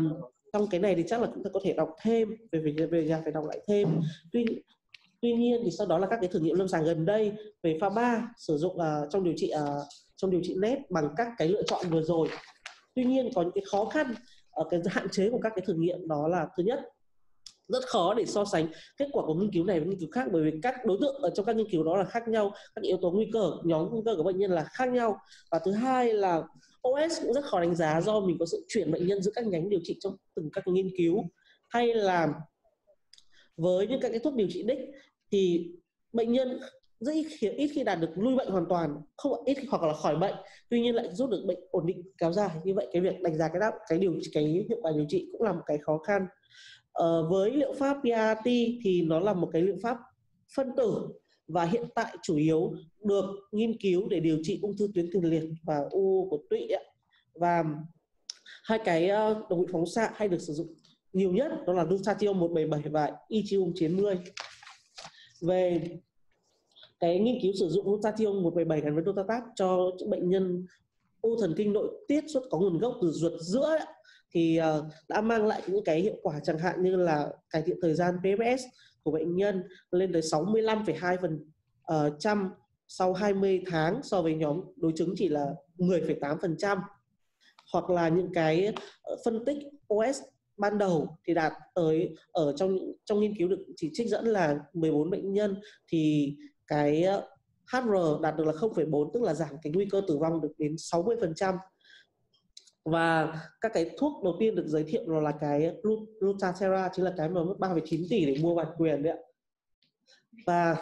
trong cái này thì chắc là chúng ta có thể đọc thêm về về về nhà phải đọc lại thêm. Tuy tuy nhiên thì sau đó là các cái thử nghiệm lâm sàng gần đây về pha 3 sử dụng uh, trong điều trị uh, trong điều trị nét bằng các cái lựa chọn vừa rồi. Tuy nhiên có những cái khó khăn ở cái hạn chế của các cái thử nghiệm đó là thứ nhất rất khó để so sánh kết quả của nghiên cứu này với nghiên cứu khác bởi vì các đối tượng ở trong các nghiên cứu đó là khác nhau các yếu tố nguy cơ nhóm nguy cơ của bệnh nhân là khác nhau. Và thứ hai là OS cũng rất khó đánh giá do mình có sự chuyển bệnh nhân giữa các nhánh điều trị trong từng các nghiên cứu. Hay là với những các cái thuốc điều trị đích thì bệnh nhân rất ít khi, ít khi đạt được lui bệnh hoàn toàn không ít hoặc là khỏi bệnh tuy nhiên lại giúp được bệnh ổn định kéo dài. Như vậy cái việc đánh giá cái đáp cái điều cái hiệu quả điều trị cũng là một cái khó khăn ờ, với liệu pháp PRT thì nó là một cái liệu pháp phân tử và hiện tại chủ yếu được nghiên cứu để điều trị ung thư tuyến tiền liệt và u của tụy ấy. và hai cái ờ, đồng vị phóng xạ hay được sử dụng nhiều nhất đó là glutathione 177 và yttrium 90 về cái nghiên cứu sử dụng glutathione 177 gắn với dotatat cho những bệnh nhân u thần kinh nội tiết xuất có nguồn gốc từ ruột giữa ấy, thì uh, đã mang lại những cái hiệu quả chẳng hạn như là cải thiện thời gian PMS của bệnh nhân lên tới 65,2 phần uh, trăm sau 20 tháng so với nhóm đối chứng chỉ là 10,8 phần trăm. Hoặc là những cái ờ, phân tích OS ban đầu thì đạt tới ở trong trong nghiên cứu được chỉ trích dẫn là 14 bệnh nhân thì cái HR đạt được là 0,4 tức là giảm cái nguy cơ tử vong được đến 60% và các cái thuốc đầu tiên được giới thiệu là cái Lutathera chính là cái mà mất 3,9 tỷ để mua bản quyền đấy ạ. Và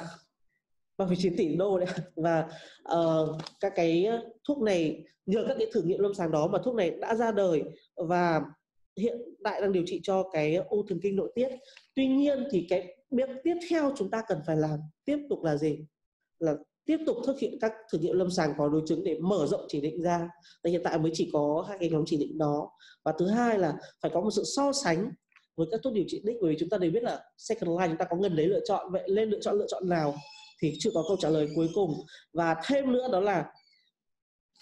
3,9 tỷ đô đấy và uh, các cái thuốc này nhờ các cái thử nghiệm lâm sàng đó mà thuốc này đã ra đời và hiện tại đang điều trị cho cái u thần kinh nội tiết. Tuy nhiên thì cái việc tiếp theo chúng ta cần phải làm tiếp tục là gì? Là tiếp tục thực hiện các thử nghiệm lâm sàng có đối chứng để mở rộng chỉ định ra. Tại hiện tại mới chỉ có hai cái nhóm chỉ định đó. Và thứ hai là phải có một sự so sánh với các thuốc điều trị đích, bởi vì chúng ta đều biết là second line chúng ta có gần đấy lựa chọn, vậy lên lựa chọn lựa chọn nào thì chưa có câu trả lời cuối cùng. Và thêm nữa đó là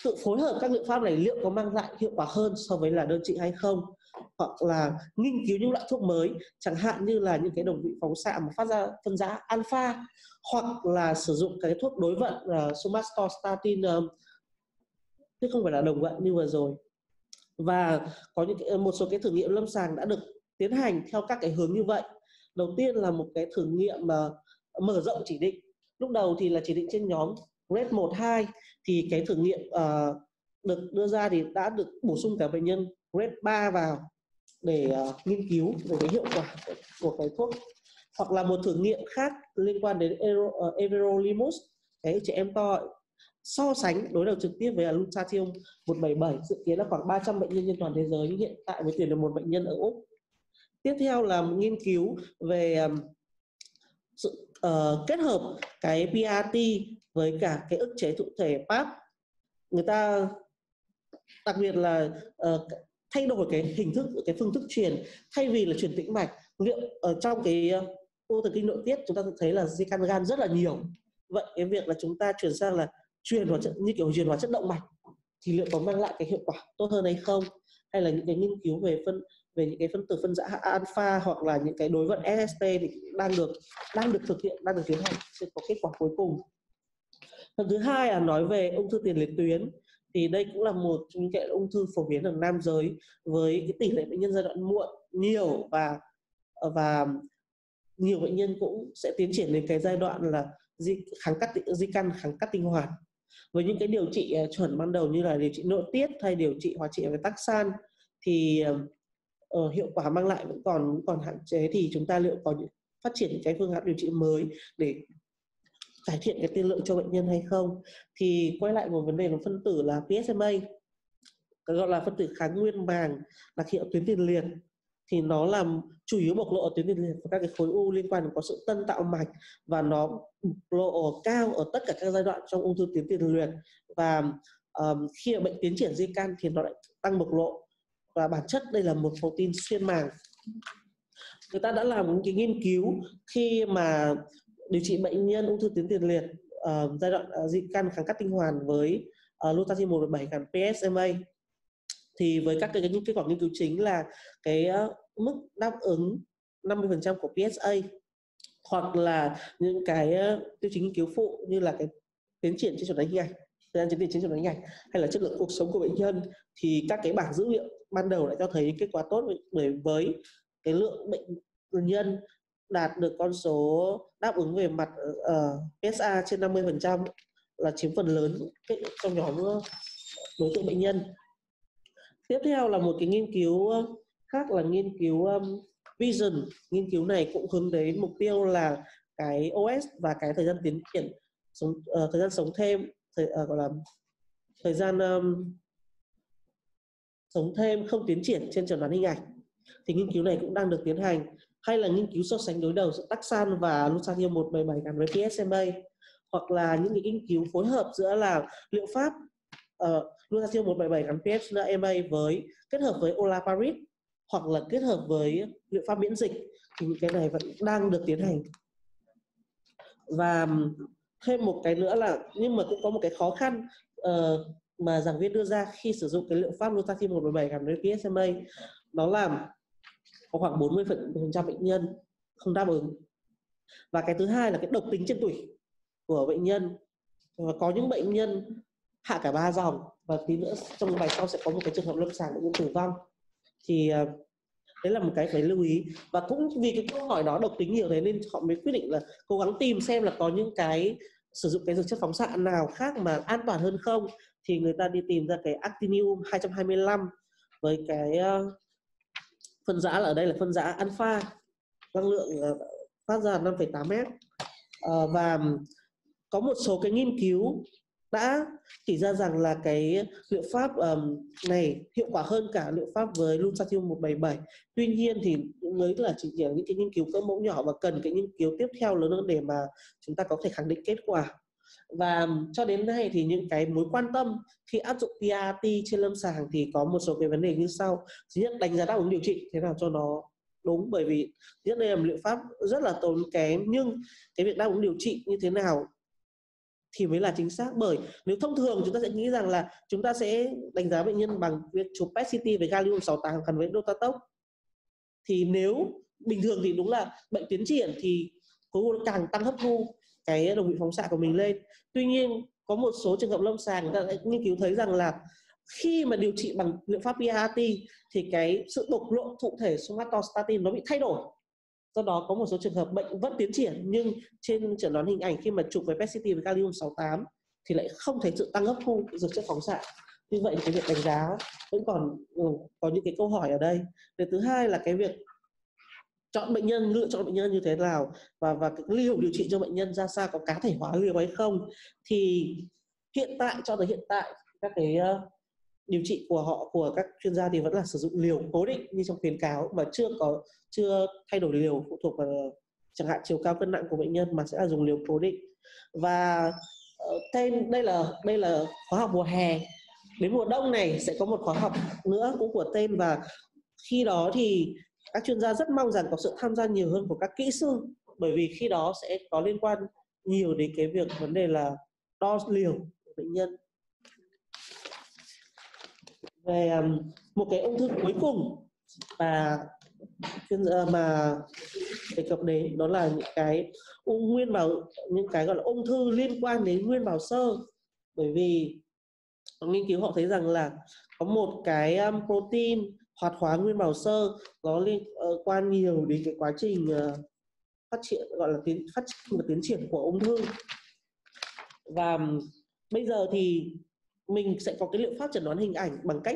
sự phối hợp các liệu pháp này liệu có mang lại hiệu quả hơn so với là đơn trị hay không? Hoặc là nghiên cứu những loại thuốc mới chẳng hạn như là những cái đồng vị phóng xạ mà phát ra phân giá alpha hoặc là sử dụng cái thuốc đối vận là somatostatin um, chứ không phải là đồng vận như vừa rồi. Và có những một số cái thử nghiệm lâm sàng đã được tiến hành theo các cái hướng như vậy. Đầu tiên là một cái thử nghiệm mà mở rộng chỉ định. Lúc đầu thì là chỉ định trên nhóm grade 1 2 thì cái thử nghiệm uh, được đưa ra thì đã được bổ sung cả bệnh nhân grade 3 vào để uh, nghiên cứu về cái hiệu quả của, của cái thuốc. Hoặc là một thử nghiệm khác liên quan đến ờ, everolimus cái trẻ em to so sánh đối đầu trực tiếp với glutathione 177 dự kiến là khoảng 300 bệnh nhân trên toàn thế giới nhưng hiện tại mới tuyển được một bệnh nhân ở Úc. Tiếp theo là một nghiên cứu về um, sự uh, kết hợp cái PRT với cả cái ức chế thụ thể PAP người ta đặc biệt là uh, thay đổi cái hình thức, cái phương thức truyền, thay vì là truyền tĩnh mạch, liệu ở trong cái ờ, u thần kinh nội tiết chúng ta thấy là di căn gan rất là nhiều. Vậy cái việc là chúng ta chuyển sang là truyền hóa chất, như kiểu truyền hóa chất động mạch, thì liệu có mang lại cái hiệu quả tốt hơn hay không? Hay là những cái nghiên cứu về phân, về những cái phân tử phân giã alpha hoặc là những cái đối vận SST thì đang được đang được thực hiện, đang được tiến hành, sẽ có kết quả cuối cùng. Phần thứ hai là nói về ung thư tiền liệt tuyến thì đây cũng là một trong những cái ung thư phổ biến ở nam giới với cái tỷ lệ bệnh nhân giai đoạn muộn nhiều và và nhiều bệnh nhân cũng sẽ tiến triển đến cái giai đoạn là di kháng cắt di căn kháng cắt tinh hoàn. Với những cái điều trị à, chuẩn ban đầu như là điều trị nội tiết hay điều trị hóa trị với taxan thì uh, hiệu quả mang lại vẫn còn vẫn còn hạn chế thì chúng ta liệu có những phát triển những cái phương pháp điều trị mới để cải thiện cái tiên lượng cho bệnh nhân hay không. Thì quay lại một vấn đề là phân tử là PSMA cái gọi là phân tử kháng nguyên màng đặc hiệu tuyến tiền liệt. Thì nó làm chủ yếu bộc lộ ở tuyến tiền liệt và các cái khối u liên quan đến có sự tân tạo mạch và nó bộc lộ cao ở tất cả các giai đoạn trong ung thư tuyến tiền liệt. Và um, khi bệnh tiến triển di căn thì nó lại tăng bộc lộ. Và bản chất đây là một protein xuyên màng. Người ta đã làm những cái nghiên cứu khi mà điều trị bệnh nhân ung thư tuyến tiền liệt uh, giai đoạn ờ, uh, di căn kháng cắt tinh hoàn với ờ, uh, lutatium 117 gắn PSMA thì với các cái những kết quả nghiên cứu chính là cái uh, mức đáp ứng 50% của PSA hoặc là những cái uh, tiêu chí nghiên cứu phụ như là cái tiến triển trên chuẩn đoán hình ảnh thời gian tiến triển trên chuẩn đoán hình ảnh hay là chất lượng cuộc sống của bệnh nhân thì các cái bảng dữ liệu ban đầu lại cho thấy kết quả tốt bởi với cái lượng bệnh nhân đạt được con số đáp ứng về mặt ờ, uh, PSA trên 50% là chiếm phần lớn trong nhóm ờ, đối tượng bệnh nhân. Tiếp theo là một cái nghiên cứu ờ, khác là nghiên cứu um, Vision. Nghiên cứu này cũng hướng đến mục tiêu là cái OS và cái thời gian tiến triển sống uh, thời gian sống thêm thời uh, gọi là thời gian um, sống thêm không tiến triển trên chẩn đoán hình ảnh thì nghiên cứu này cũng đang được tiến hành hay là nghiên cứu so sánh đối đầu giữa Taxan và Lutatium 177 gắn với PSMA hoặc là những cái nghiên cứu phối hợp giữa là liệu pháp uh, Lutatium 177 gắn PSMA với kết hợp với olaparib hoặc là kết hợp với liệu pháp miễn dịch thì những cái này vẫn đang được tiến hành. Và thêm một cái nữa là nhưng mà cũng có một cái khó khăn uh, mà giảng viên đưa ra khi sử dụng cái liệu pháp Lutatium 177 gắn với PSMA nó là có khoảng 40 phần trăm bệnh nhân không đáp ứng. Và cái thứ hai là cái độc tính trên tủy của bệnh nhân. Và có những bệnh nhân hạ cả ba dòng. Và tí nữa trong bài sau sẽ có một cái trường hợp lâm sàng bệnh nhân tử vong. Thì ờ, đấy là một cái phải lưu ý. Và cũng vì cái câu hỏi đó độc tính nhiều thế nên họ mới quyết định là cố gắng tìm xem là có những cái sử dụng cái dược chất phóng xạ nào khác mà an toàn hơn không. Thì người ta đi tìm ra cái actinium 225 với cái ờ, phân giã là ở đây là phân giã alpha. Năng lượng ờ, phát ra 5,8 mét. À, và có một số cái nghiên cứu đã chỉ ra rằng là cái liệu pháp um, này hiệu quả hơn cả liệu pháp với Lutatium 177. Tuy nhiên thì mới là chỉ là những cái nghiên cứu cỡ mẫu nhỏ và cần cái nghiên cứu tiếp theo lớn hơn để mà chúng ta có thể khẳng định kết quả và cho đến nay thì những cái mối quan tâm khi áp dụng PRT trên lâm sàng thì có một số cái vấn đề như sau. Thứ nhất, đánh giá đáp ứng điều trị thế nào cho nó đúng, bởi vì thứ nhất đây là một liệu pháp rất là tốn kém, nhưng cái việc đáp ứng điều trị như thế nào thì mới là chính xác. Bởi nếu thông thường chúng ta sẽ nghĩ rằng là chúng ta sẽ đánh giá bệnh nhân bằng việc chụp PET CT với gallium 68 gắn với dotatok thì nếu bình thường thì đúng là bệnh tiến triển thì khối u càng tăng hấp thu cái đồng vị phóng xạ của mình lên. Tuy nhiên, có một số trường hợp lâm sàng, người ta đã nghiên cứu thấy rằng là khi mà điều trị bằng liệu pháp PRT thì cái sự bộc lộ thụ thể somatostatin nó bị thay đổi. Do đó, có một số trường hợp bệnh vẫn tiến triển, nhưng trên chẩn đoán hình ảnh khi mà chụp với PET CT với kalium 68 thì lại không thấy sự tăng hấp thu dược chất phóng xạ. Như vậy cái việc đánh giá vẫn còn ừ, có những cái câu hỏi ở đây. Điều thứ hai là cái việc chọn bệnh nhân lựa chọn bệnh nhân như thế nào và và cái liều điều trị cho bệnh nhân ra sao có cá thể hóa liều hay không. Thì hiện tại cho tới hiện tại các cái uh, điều trị của họ của các chuyên gia thì vẫn là sử dụng liều cố định như trong khuyến cáo mà chưa có chưa thay đổi liều phụ thuộc vào chẳng hạn chiều cao cân nặng của bệnh nhân mà sẽ là dùng liều cố định. Và ờ, uh, thêm đây là đây là khóa học mùa hè. Đến mùa đông này sẽ có một khóa học nữa cũng của tên và khi đó thì các chuyên gia rất mong rằng có sự tham gia nhiều hơn của các kỹ sư bởi vì khi đó sẽ có liên quan nhiều đến cái việc vấn đề là đo liều của bệnh nhân. Về um, một cái ung thư cuối cùng và chuyên gia mà đề cập đến đó là những cái ung nguyên bào những cái gọi là ung thư liên quan đến nguyên bào sơ. Bởi vì nghiên cứu họ thấy rằng là có một cái um, protein hoạt hóa nguyên bào sơ nó liên uh, quan nhiều đến cái quá trình uh, phát triển gọi là tiến phát triển và tiến triển của ung thư. Và bây giờ thì mình sẽ có cái liệu pháp chẩn đoán hình ảnh bằng cách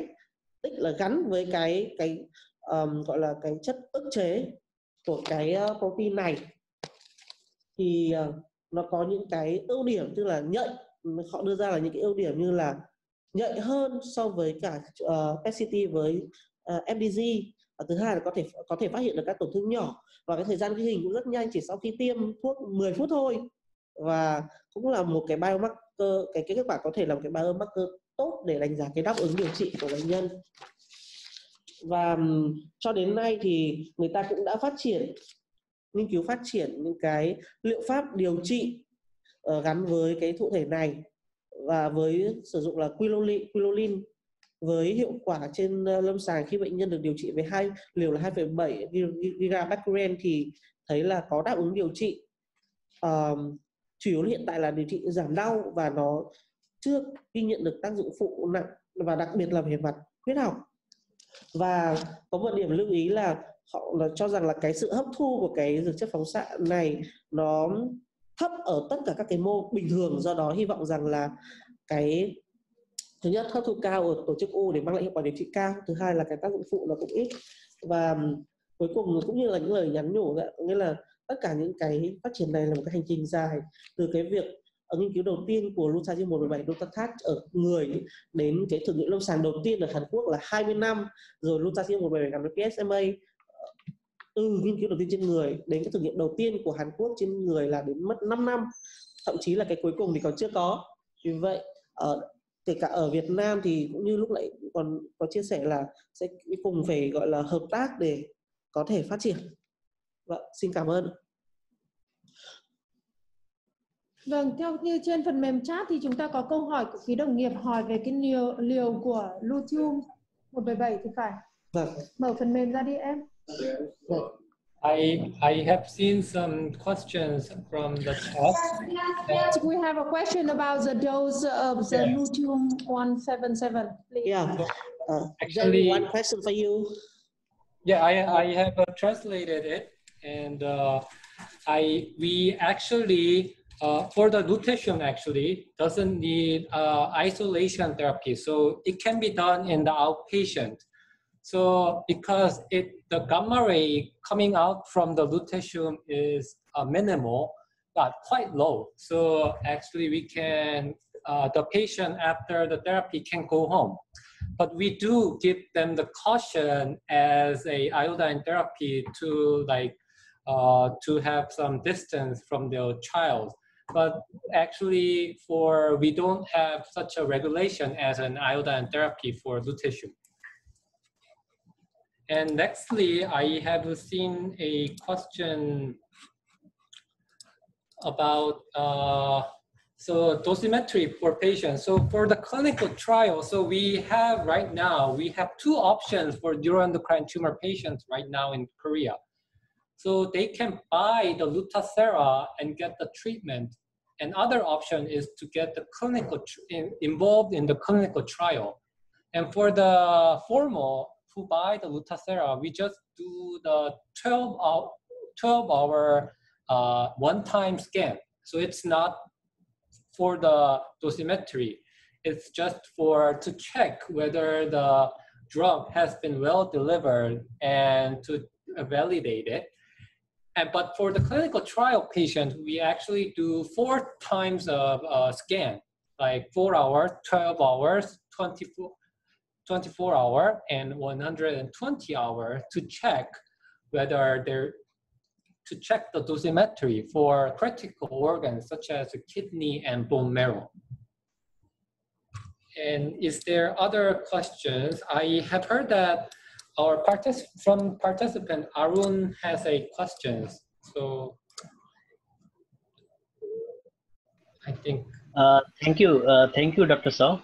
tích là gắn với cái cái um, gọi là cái chất ức chế của cái uh, protein này. Thì uh, nó có những cái ưu điểm tức là nhạy họ đưa ra là những cái ưu điểm như là nhạy hơn so với cả uh, PET-CT với Ờ, uh, MDG và thứ hai là có thể có thể phát hiện được các tổn thương nhỏ. Và cái thời gian ghi hình cũng rất nhanh chỉ sau khi tiêm thuốc 10 phút thôi. Và cũng là một cái biomarker cái, cái kết quả có thể là một cái biomarker tốt để đánh giá cái đáp ứng điều trị của bệnh nhân. Và cho đến nay thì người ta cũng đã phát triển nghiên cứu phát triển những cái liệu pháp điều trị uh, gắn với cái thụ thể này. Và với sử dụng là quilolin, quilolin với hiệu quả trên ờ, lâm sàng khi bệnh nhân được điều trị với hai liều là 2,7 gigabecquerel thì thấy là có đáp ứng điều trị. Um, chủ yếu hiện tại là điều trị giảm đau và nó chưa ghi nhận được tác dụng phụ nặng và đặc biệt là về mặt huyết học. Và có một điểm lưu ý là họ là cho rằng là cái sự hấp thu của cái dược chất phóng xạ này nó thấp ở tất cả các cái mô bình thường do đó hy vọng rằng là cái thứ nhất, hấp thu cao ở tổ chức u để mang lại hiệu quả điều trị cao. Thứ hai là cái tác dụng phụ nó cũng ít. Và cuối cùng cũng như là những lời nhắn nhủ nghĩa là tất cả những cái phát triển này là một cái hành trình dài. Từ cái việc ở nghiên cứu đầu tiên của Lutatium 117 Lutatat ở người đến cái thử nghiệm lâm sàng đầu tiên ở Hàn Quốc là 20 năm. Rồi Lutatium 117 gắn với PSMA từ nghiên cứu đầu tiên trên người đến cái thử nghiệm đầu tiên của Hàn Quốc trên người là đến mất 5 năm. Thậm chí là cái cuối cùng thì còn chưa có. Vì vậy ở kể cả ở Việt Nam thì cũng như lúc nãy còn có chia sẻ là sẽ cùng phải gọi là hợp tác để có thể phát triển vâng xin cảm ơn Vâng, theo như trên phần mềm chat thì chúng ta có câu hỏi của quý đồng nghiệp hỏi về cái liều liều của lithium 177 thì phải. Vâng. Mở phần mềm ra đi em. Vâng. I I have seen some questions from the chat. We have a question about the dose of the Yeah. lithium 177. Please. Yeah. Uh, Actually- one question for you. Yeah, I I have uh, translated it, and uh, I we actually uh, for the lutetium actually doesn't need uh, isolation therapy, so it can be done in the outpatient. So because it the gamma ray coming out from the lutetium is uh, minimal, but quite low. So actually we can uh, the patient after the therapy can go home. But we do give them the caution as a iodine therapy to like uh, to have some distance from their child. But actually for we don't have such a regulation as an iodine therapy for lutetium and nextly i have seen a question about uh, so dosimetry for patients. So for the clinical trial, so we have right now, we have two options for neuroendocrine tumor patients right now in Korea. So they can buy the Lutathera and get the treatment. Another option is to get the clinical involved in the clinical trial. And for the formal who buy the Lutathera, we just do the 12 hour, 12 hour uh, one-time scan. So it's not for the dosimetry. It's just for to check whether the drug has been well delivered and to validate it. And, but for the clinical trial patient, we actually do four times of uh, scan, like four hours, 12 hours, 24, 24 hour, and 120 hour to check whether they're to check the dosimetry for critical organs such as kidney and bone marrow. And is there other questions? I have heard that our from participant Arun has a questions. So I think Uh, thank you, uh, thank you, Dr. Suh.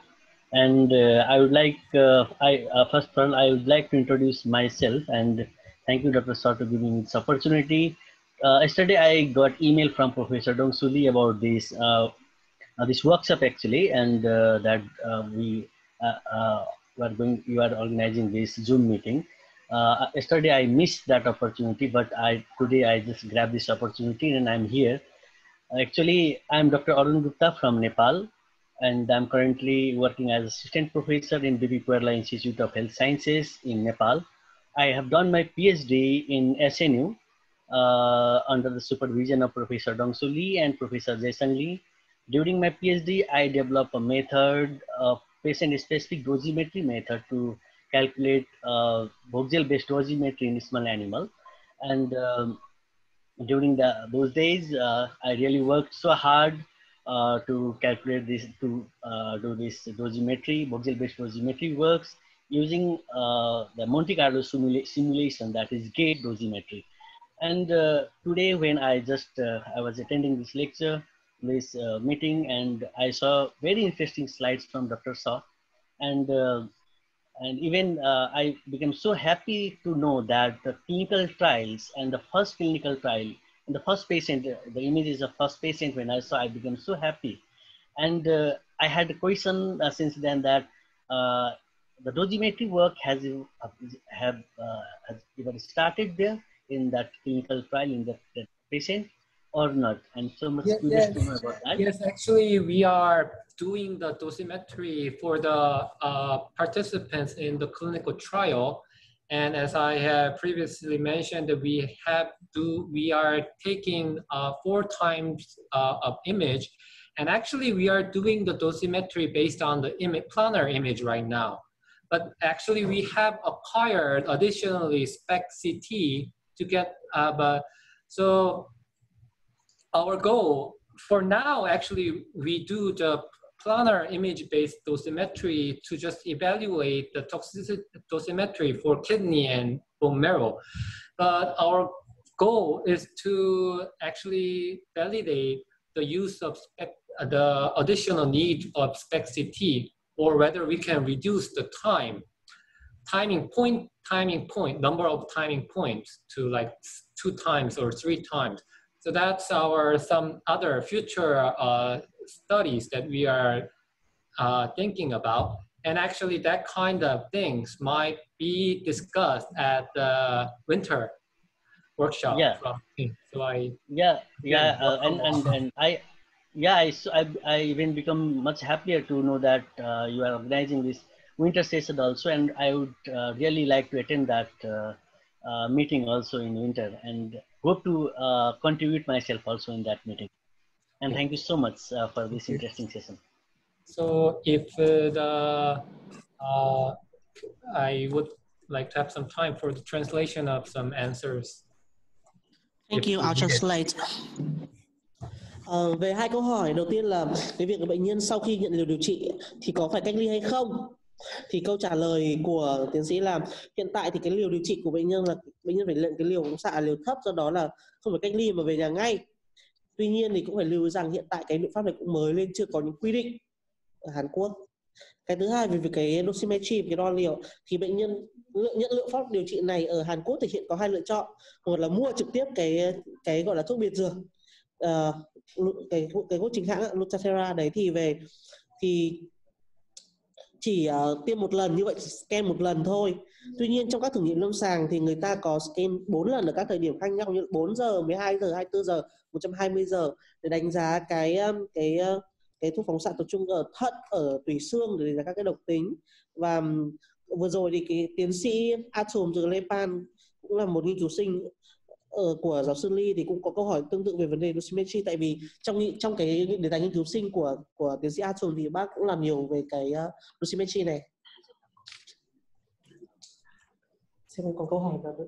And uh, I would like, uh, I uh, first one, I would like to introduce myself and thank you, Dr. Suh, to giving me this opportunity. Uh, yesterday, I got email from Professor Dong Soo Lee about this uh, uh, this workshop actually, and that we we are going, you are organizing this Zoom meeting. yesterday I missed that opportunity, but I today I just grabbed this opportunity and I'm here. Actually, I'm Dr. Arun Gupta from Nepal, and I'm currently working as assistant professor in B.P. Koirala Institute of Health Sciences in Nepal. I have done my PhD in SNU uh, under the supervision of Professor Dong Soo Lee and Professor Jae Sung Lee. During my PhD, I developed a method, a patient-specific dosimetry method to calculate uh, Voxel-based dosimetry in small animal. And um, during the, those days, uh, I really worked so hard uh, to calculate this, to uh, do this dosimetry, Voxel-based dosimetry works using uh, the Monte Carlo simula simulation that is gate dosimetry. And uh, today when I just, uh, I was attending this lecture, this meeting and I saw very interesting slides from Dr. Shaw. And, and even I became so happy to know that the clinical trials and the first clinical trial and the first patient, the image is the first patient when I saw, I became so happy. And uh, I had a question uh, since then that uh, the dosimetry work has have has even started there in that clinical trial in that, that patient or not? And so much yes, curious yes. to know about that. Yes, actually, we are doing the dosimetry for the uh, participants in the clinical trial. And as I have previously mentioned, we have do we are taking uh, four times uh, of image, and actually we are doing the dosimetry based on the image, planar image right now. But actually, we have acquired additionally SPECT CT to get, uh, but so our goal for now, actually, we do the planar image-based dosimetry to just evaluate the toxicity dosimetry for kidney and bone marrow. But our goal is to actually validate the use of SPECT, the additional need of SPECT CT or whether we can reduce the time timing point, timing point, number of timing points to like two times or three times. So that's our some other future uh, studies that we are uh, thinking about. And actually that kind of things might be discussed at the winter workshop. Yeah. From, so I, Yeah, yeah, uh, and, and, and I, yeah, I, I, I even become much happier to know that uh, you are organizing this winter session also, and I would uh, really like to attend that uh, uh, meeting also in winter, and hope to uh, contribute myself also in that meeting. And thank you so much uh, for this interesting session. so if uh, the, uh, I would like to have some time for the translation of some answers. Thank If you, I'll translate. Ờ, về hai câu hỏi. Đầu tiên là cái việc bệnh nhân sau khi nhận liều điều trị thì có phải cách ly hay không? Thì câu trả lời của tiến sĩ là hiện tại thì cái liều điều trị của bệnh nhân là bệnh nhân phải nhận cái liều phóng xạ liều thấp do đó là không phải cách ly mà về nhà ngay tuy nhiên thì cũng phải lưu ý rằng hiện tại cái biện pháp này cũng mới lên chưa có những quy định ở Hàn Quốc. Cái thứ hai về việc cái dosimetry cái đo liều thì bệnh nhân lượng nhận lượng pháp điều trị này ở Hàn Quốc thì hiện có hai lựa chọn. Một là mua trực tiếp cái cái gọi là thuốc biệt dược uh, cái cái thuốc chính hãng Lutathera đấy thì về thì chỉ uh, tiêm một lần như vậy scan một lần thôi. Tuy nhiên trong các thử nghiệm lâm sàng thì người ta có scan 4 lần ở các thời điểm khác nhau như 4 giờ 12 giờ 24 giờ. 120 giờ để đánh giá cái cái cái thuốc phóng xạ tập trung ở thận ở tủy xương để đánh giá các cái độc tính và vừa rồi thì cái tiến sĩ Atom từ Lepan cũng là một nghiên cứu sinh ở của giáo sư Lee thì cũng có câu hỏi tương tự về vấn đề dosimetry tại vì trong trong cái đề tài nghiên cứu sinh của của tiến sĩ Atom thì bác cũng làm nhiều về cái uh, dosimetry này. Xem còn câu hỏi nào nữa.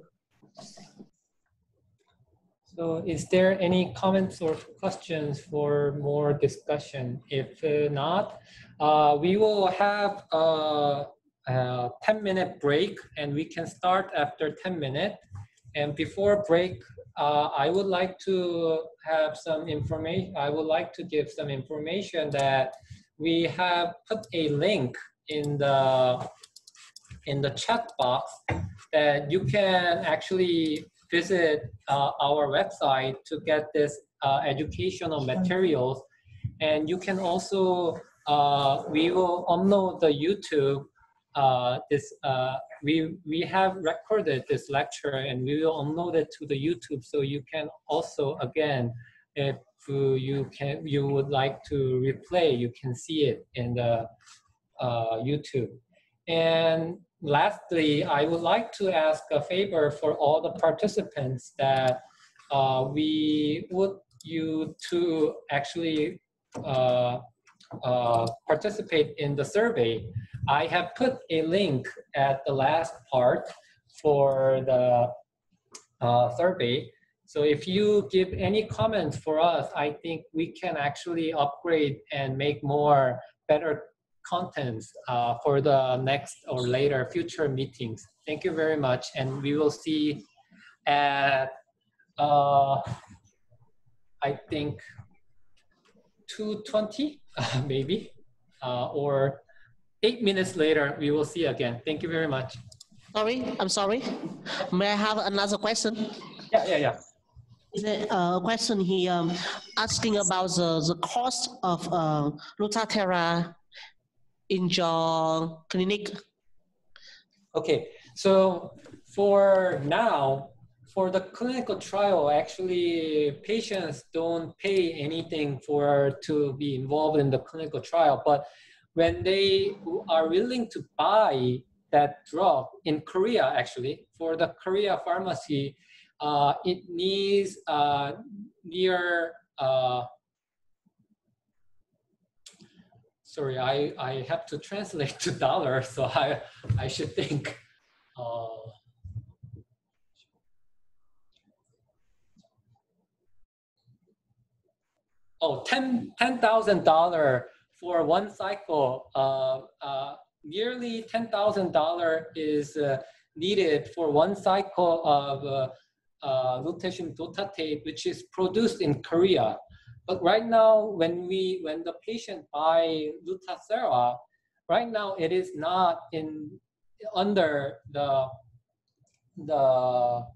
So is there any comments or questions for more discussion? If uh, not, uh, we will have a, a 10 minute break and we can start after 10 minutes. And before break, uh, I would like to have some information. I would like to give some information that we have put a link in the in the chat box that you can actually visit uh, our website to get this uh, educational materials. And you can also, uh, we will upload the YouTube uh, this uh, we we have recorded this lecture and we will upload it to the YouTube. So you can also again if you can you would like to replay you can see it in the uh, YouTube. And lastly I would like to ask a favor for all the participants that uh, we would you to actually uh, uh, participate in the survey I have put a link at the last part for the uh, survey. So if you give any comments for us, I think we can actually upgrade and make more better contents uh, for the next or later future meetings. Thank you very much. And we will see at, uh, I think, 220 maybe, uh, or eight minutes later, we will see again. Thank you very much. Sorry, I'm sorry. May I have another question? Yeah, yeah, yeah. Is there a question here um, asking about the, the cost of uh, Lutathera in your clinic? Okay, so for now, for the clinical trial, actually patients don't pay anything for to be involved in the clinical trial, but when they are willing to buy that drug in Korea, actually, for the Korea pharmacy, uh, it needs uh, near, uh, sorry, I, I have to translate to dollar, so I, I should think. Uh, oh, $10,000 $10, for one cycle, uh, uh, nearly $10,000 is uh, needed for one cycle of uh, uh, lutetium dotatate, which is produced in Korea. But right now, when we when the patient buy Lutathera, right now it is not in under the the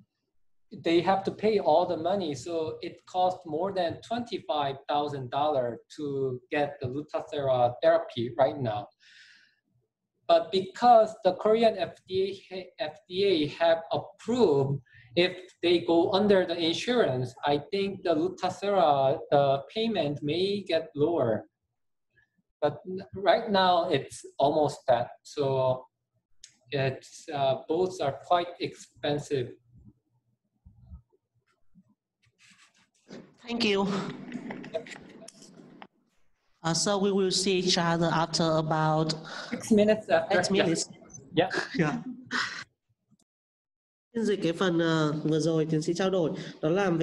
they have to pay all the money. So it costs more than $25,000 to get the Lutathera therapy right now. But because the Korean FDA, FDA have approved, if they go under the insurance, I think the Lutathera, the payment may get lower. But right now it's almost that. So it's, uh, both are quite expensive Thank you. Uh, so we will see each other after about Six minutes after. eight minutes. Yeah. Yeah. Nhân dịch cái phần uh, vừa rồi tiến sĩ trao đổi đó là về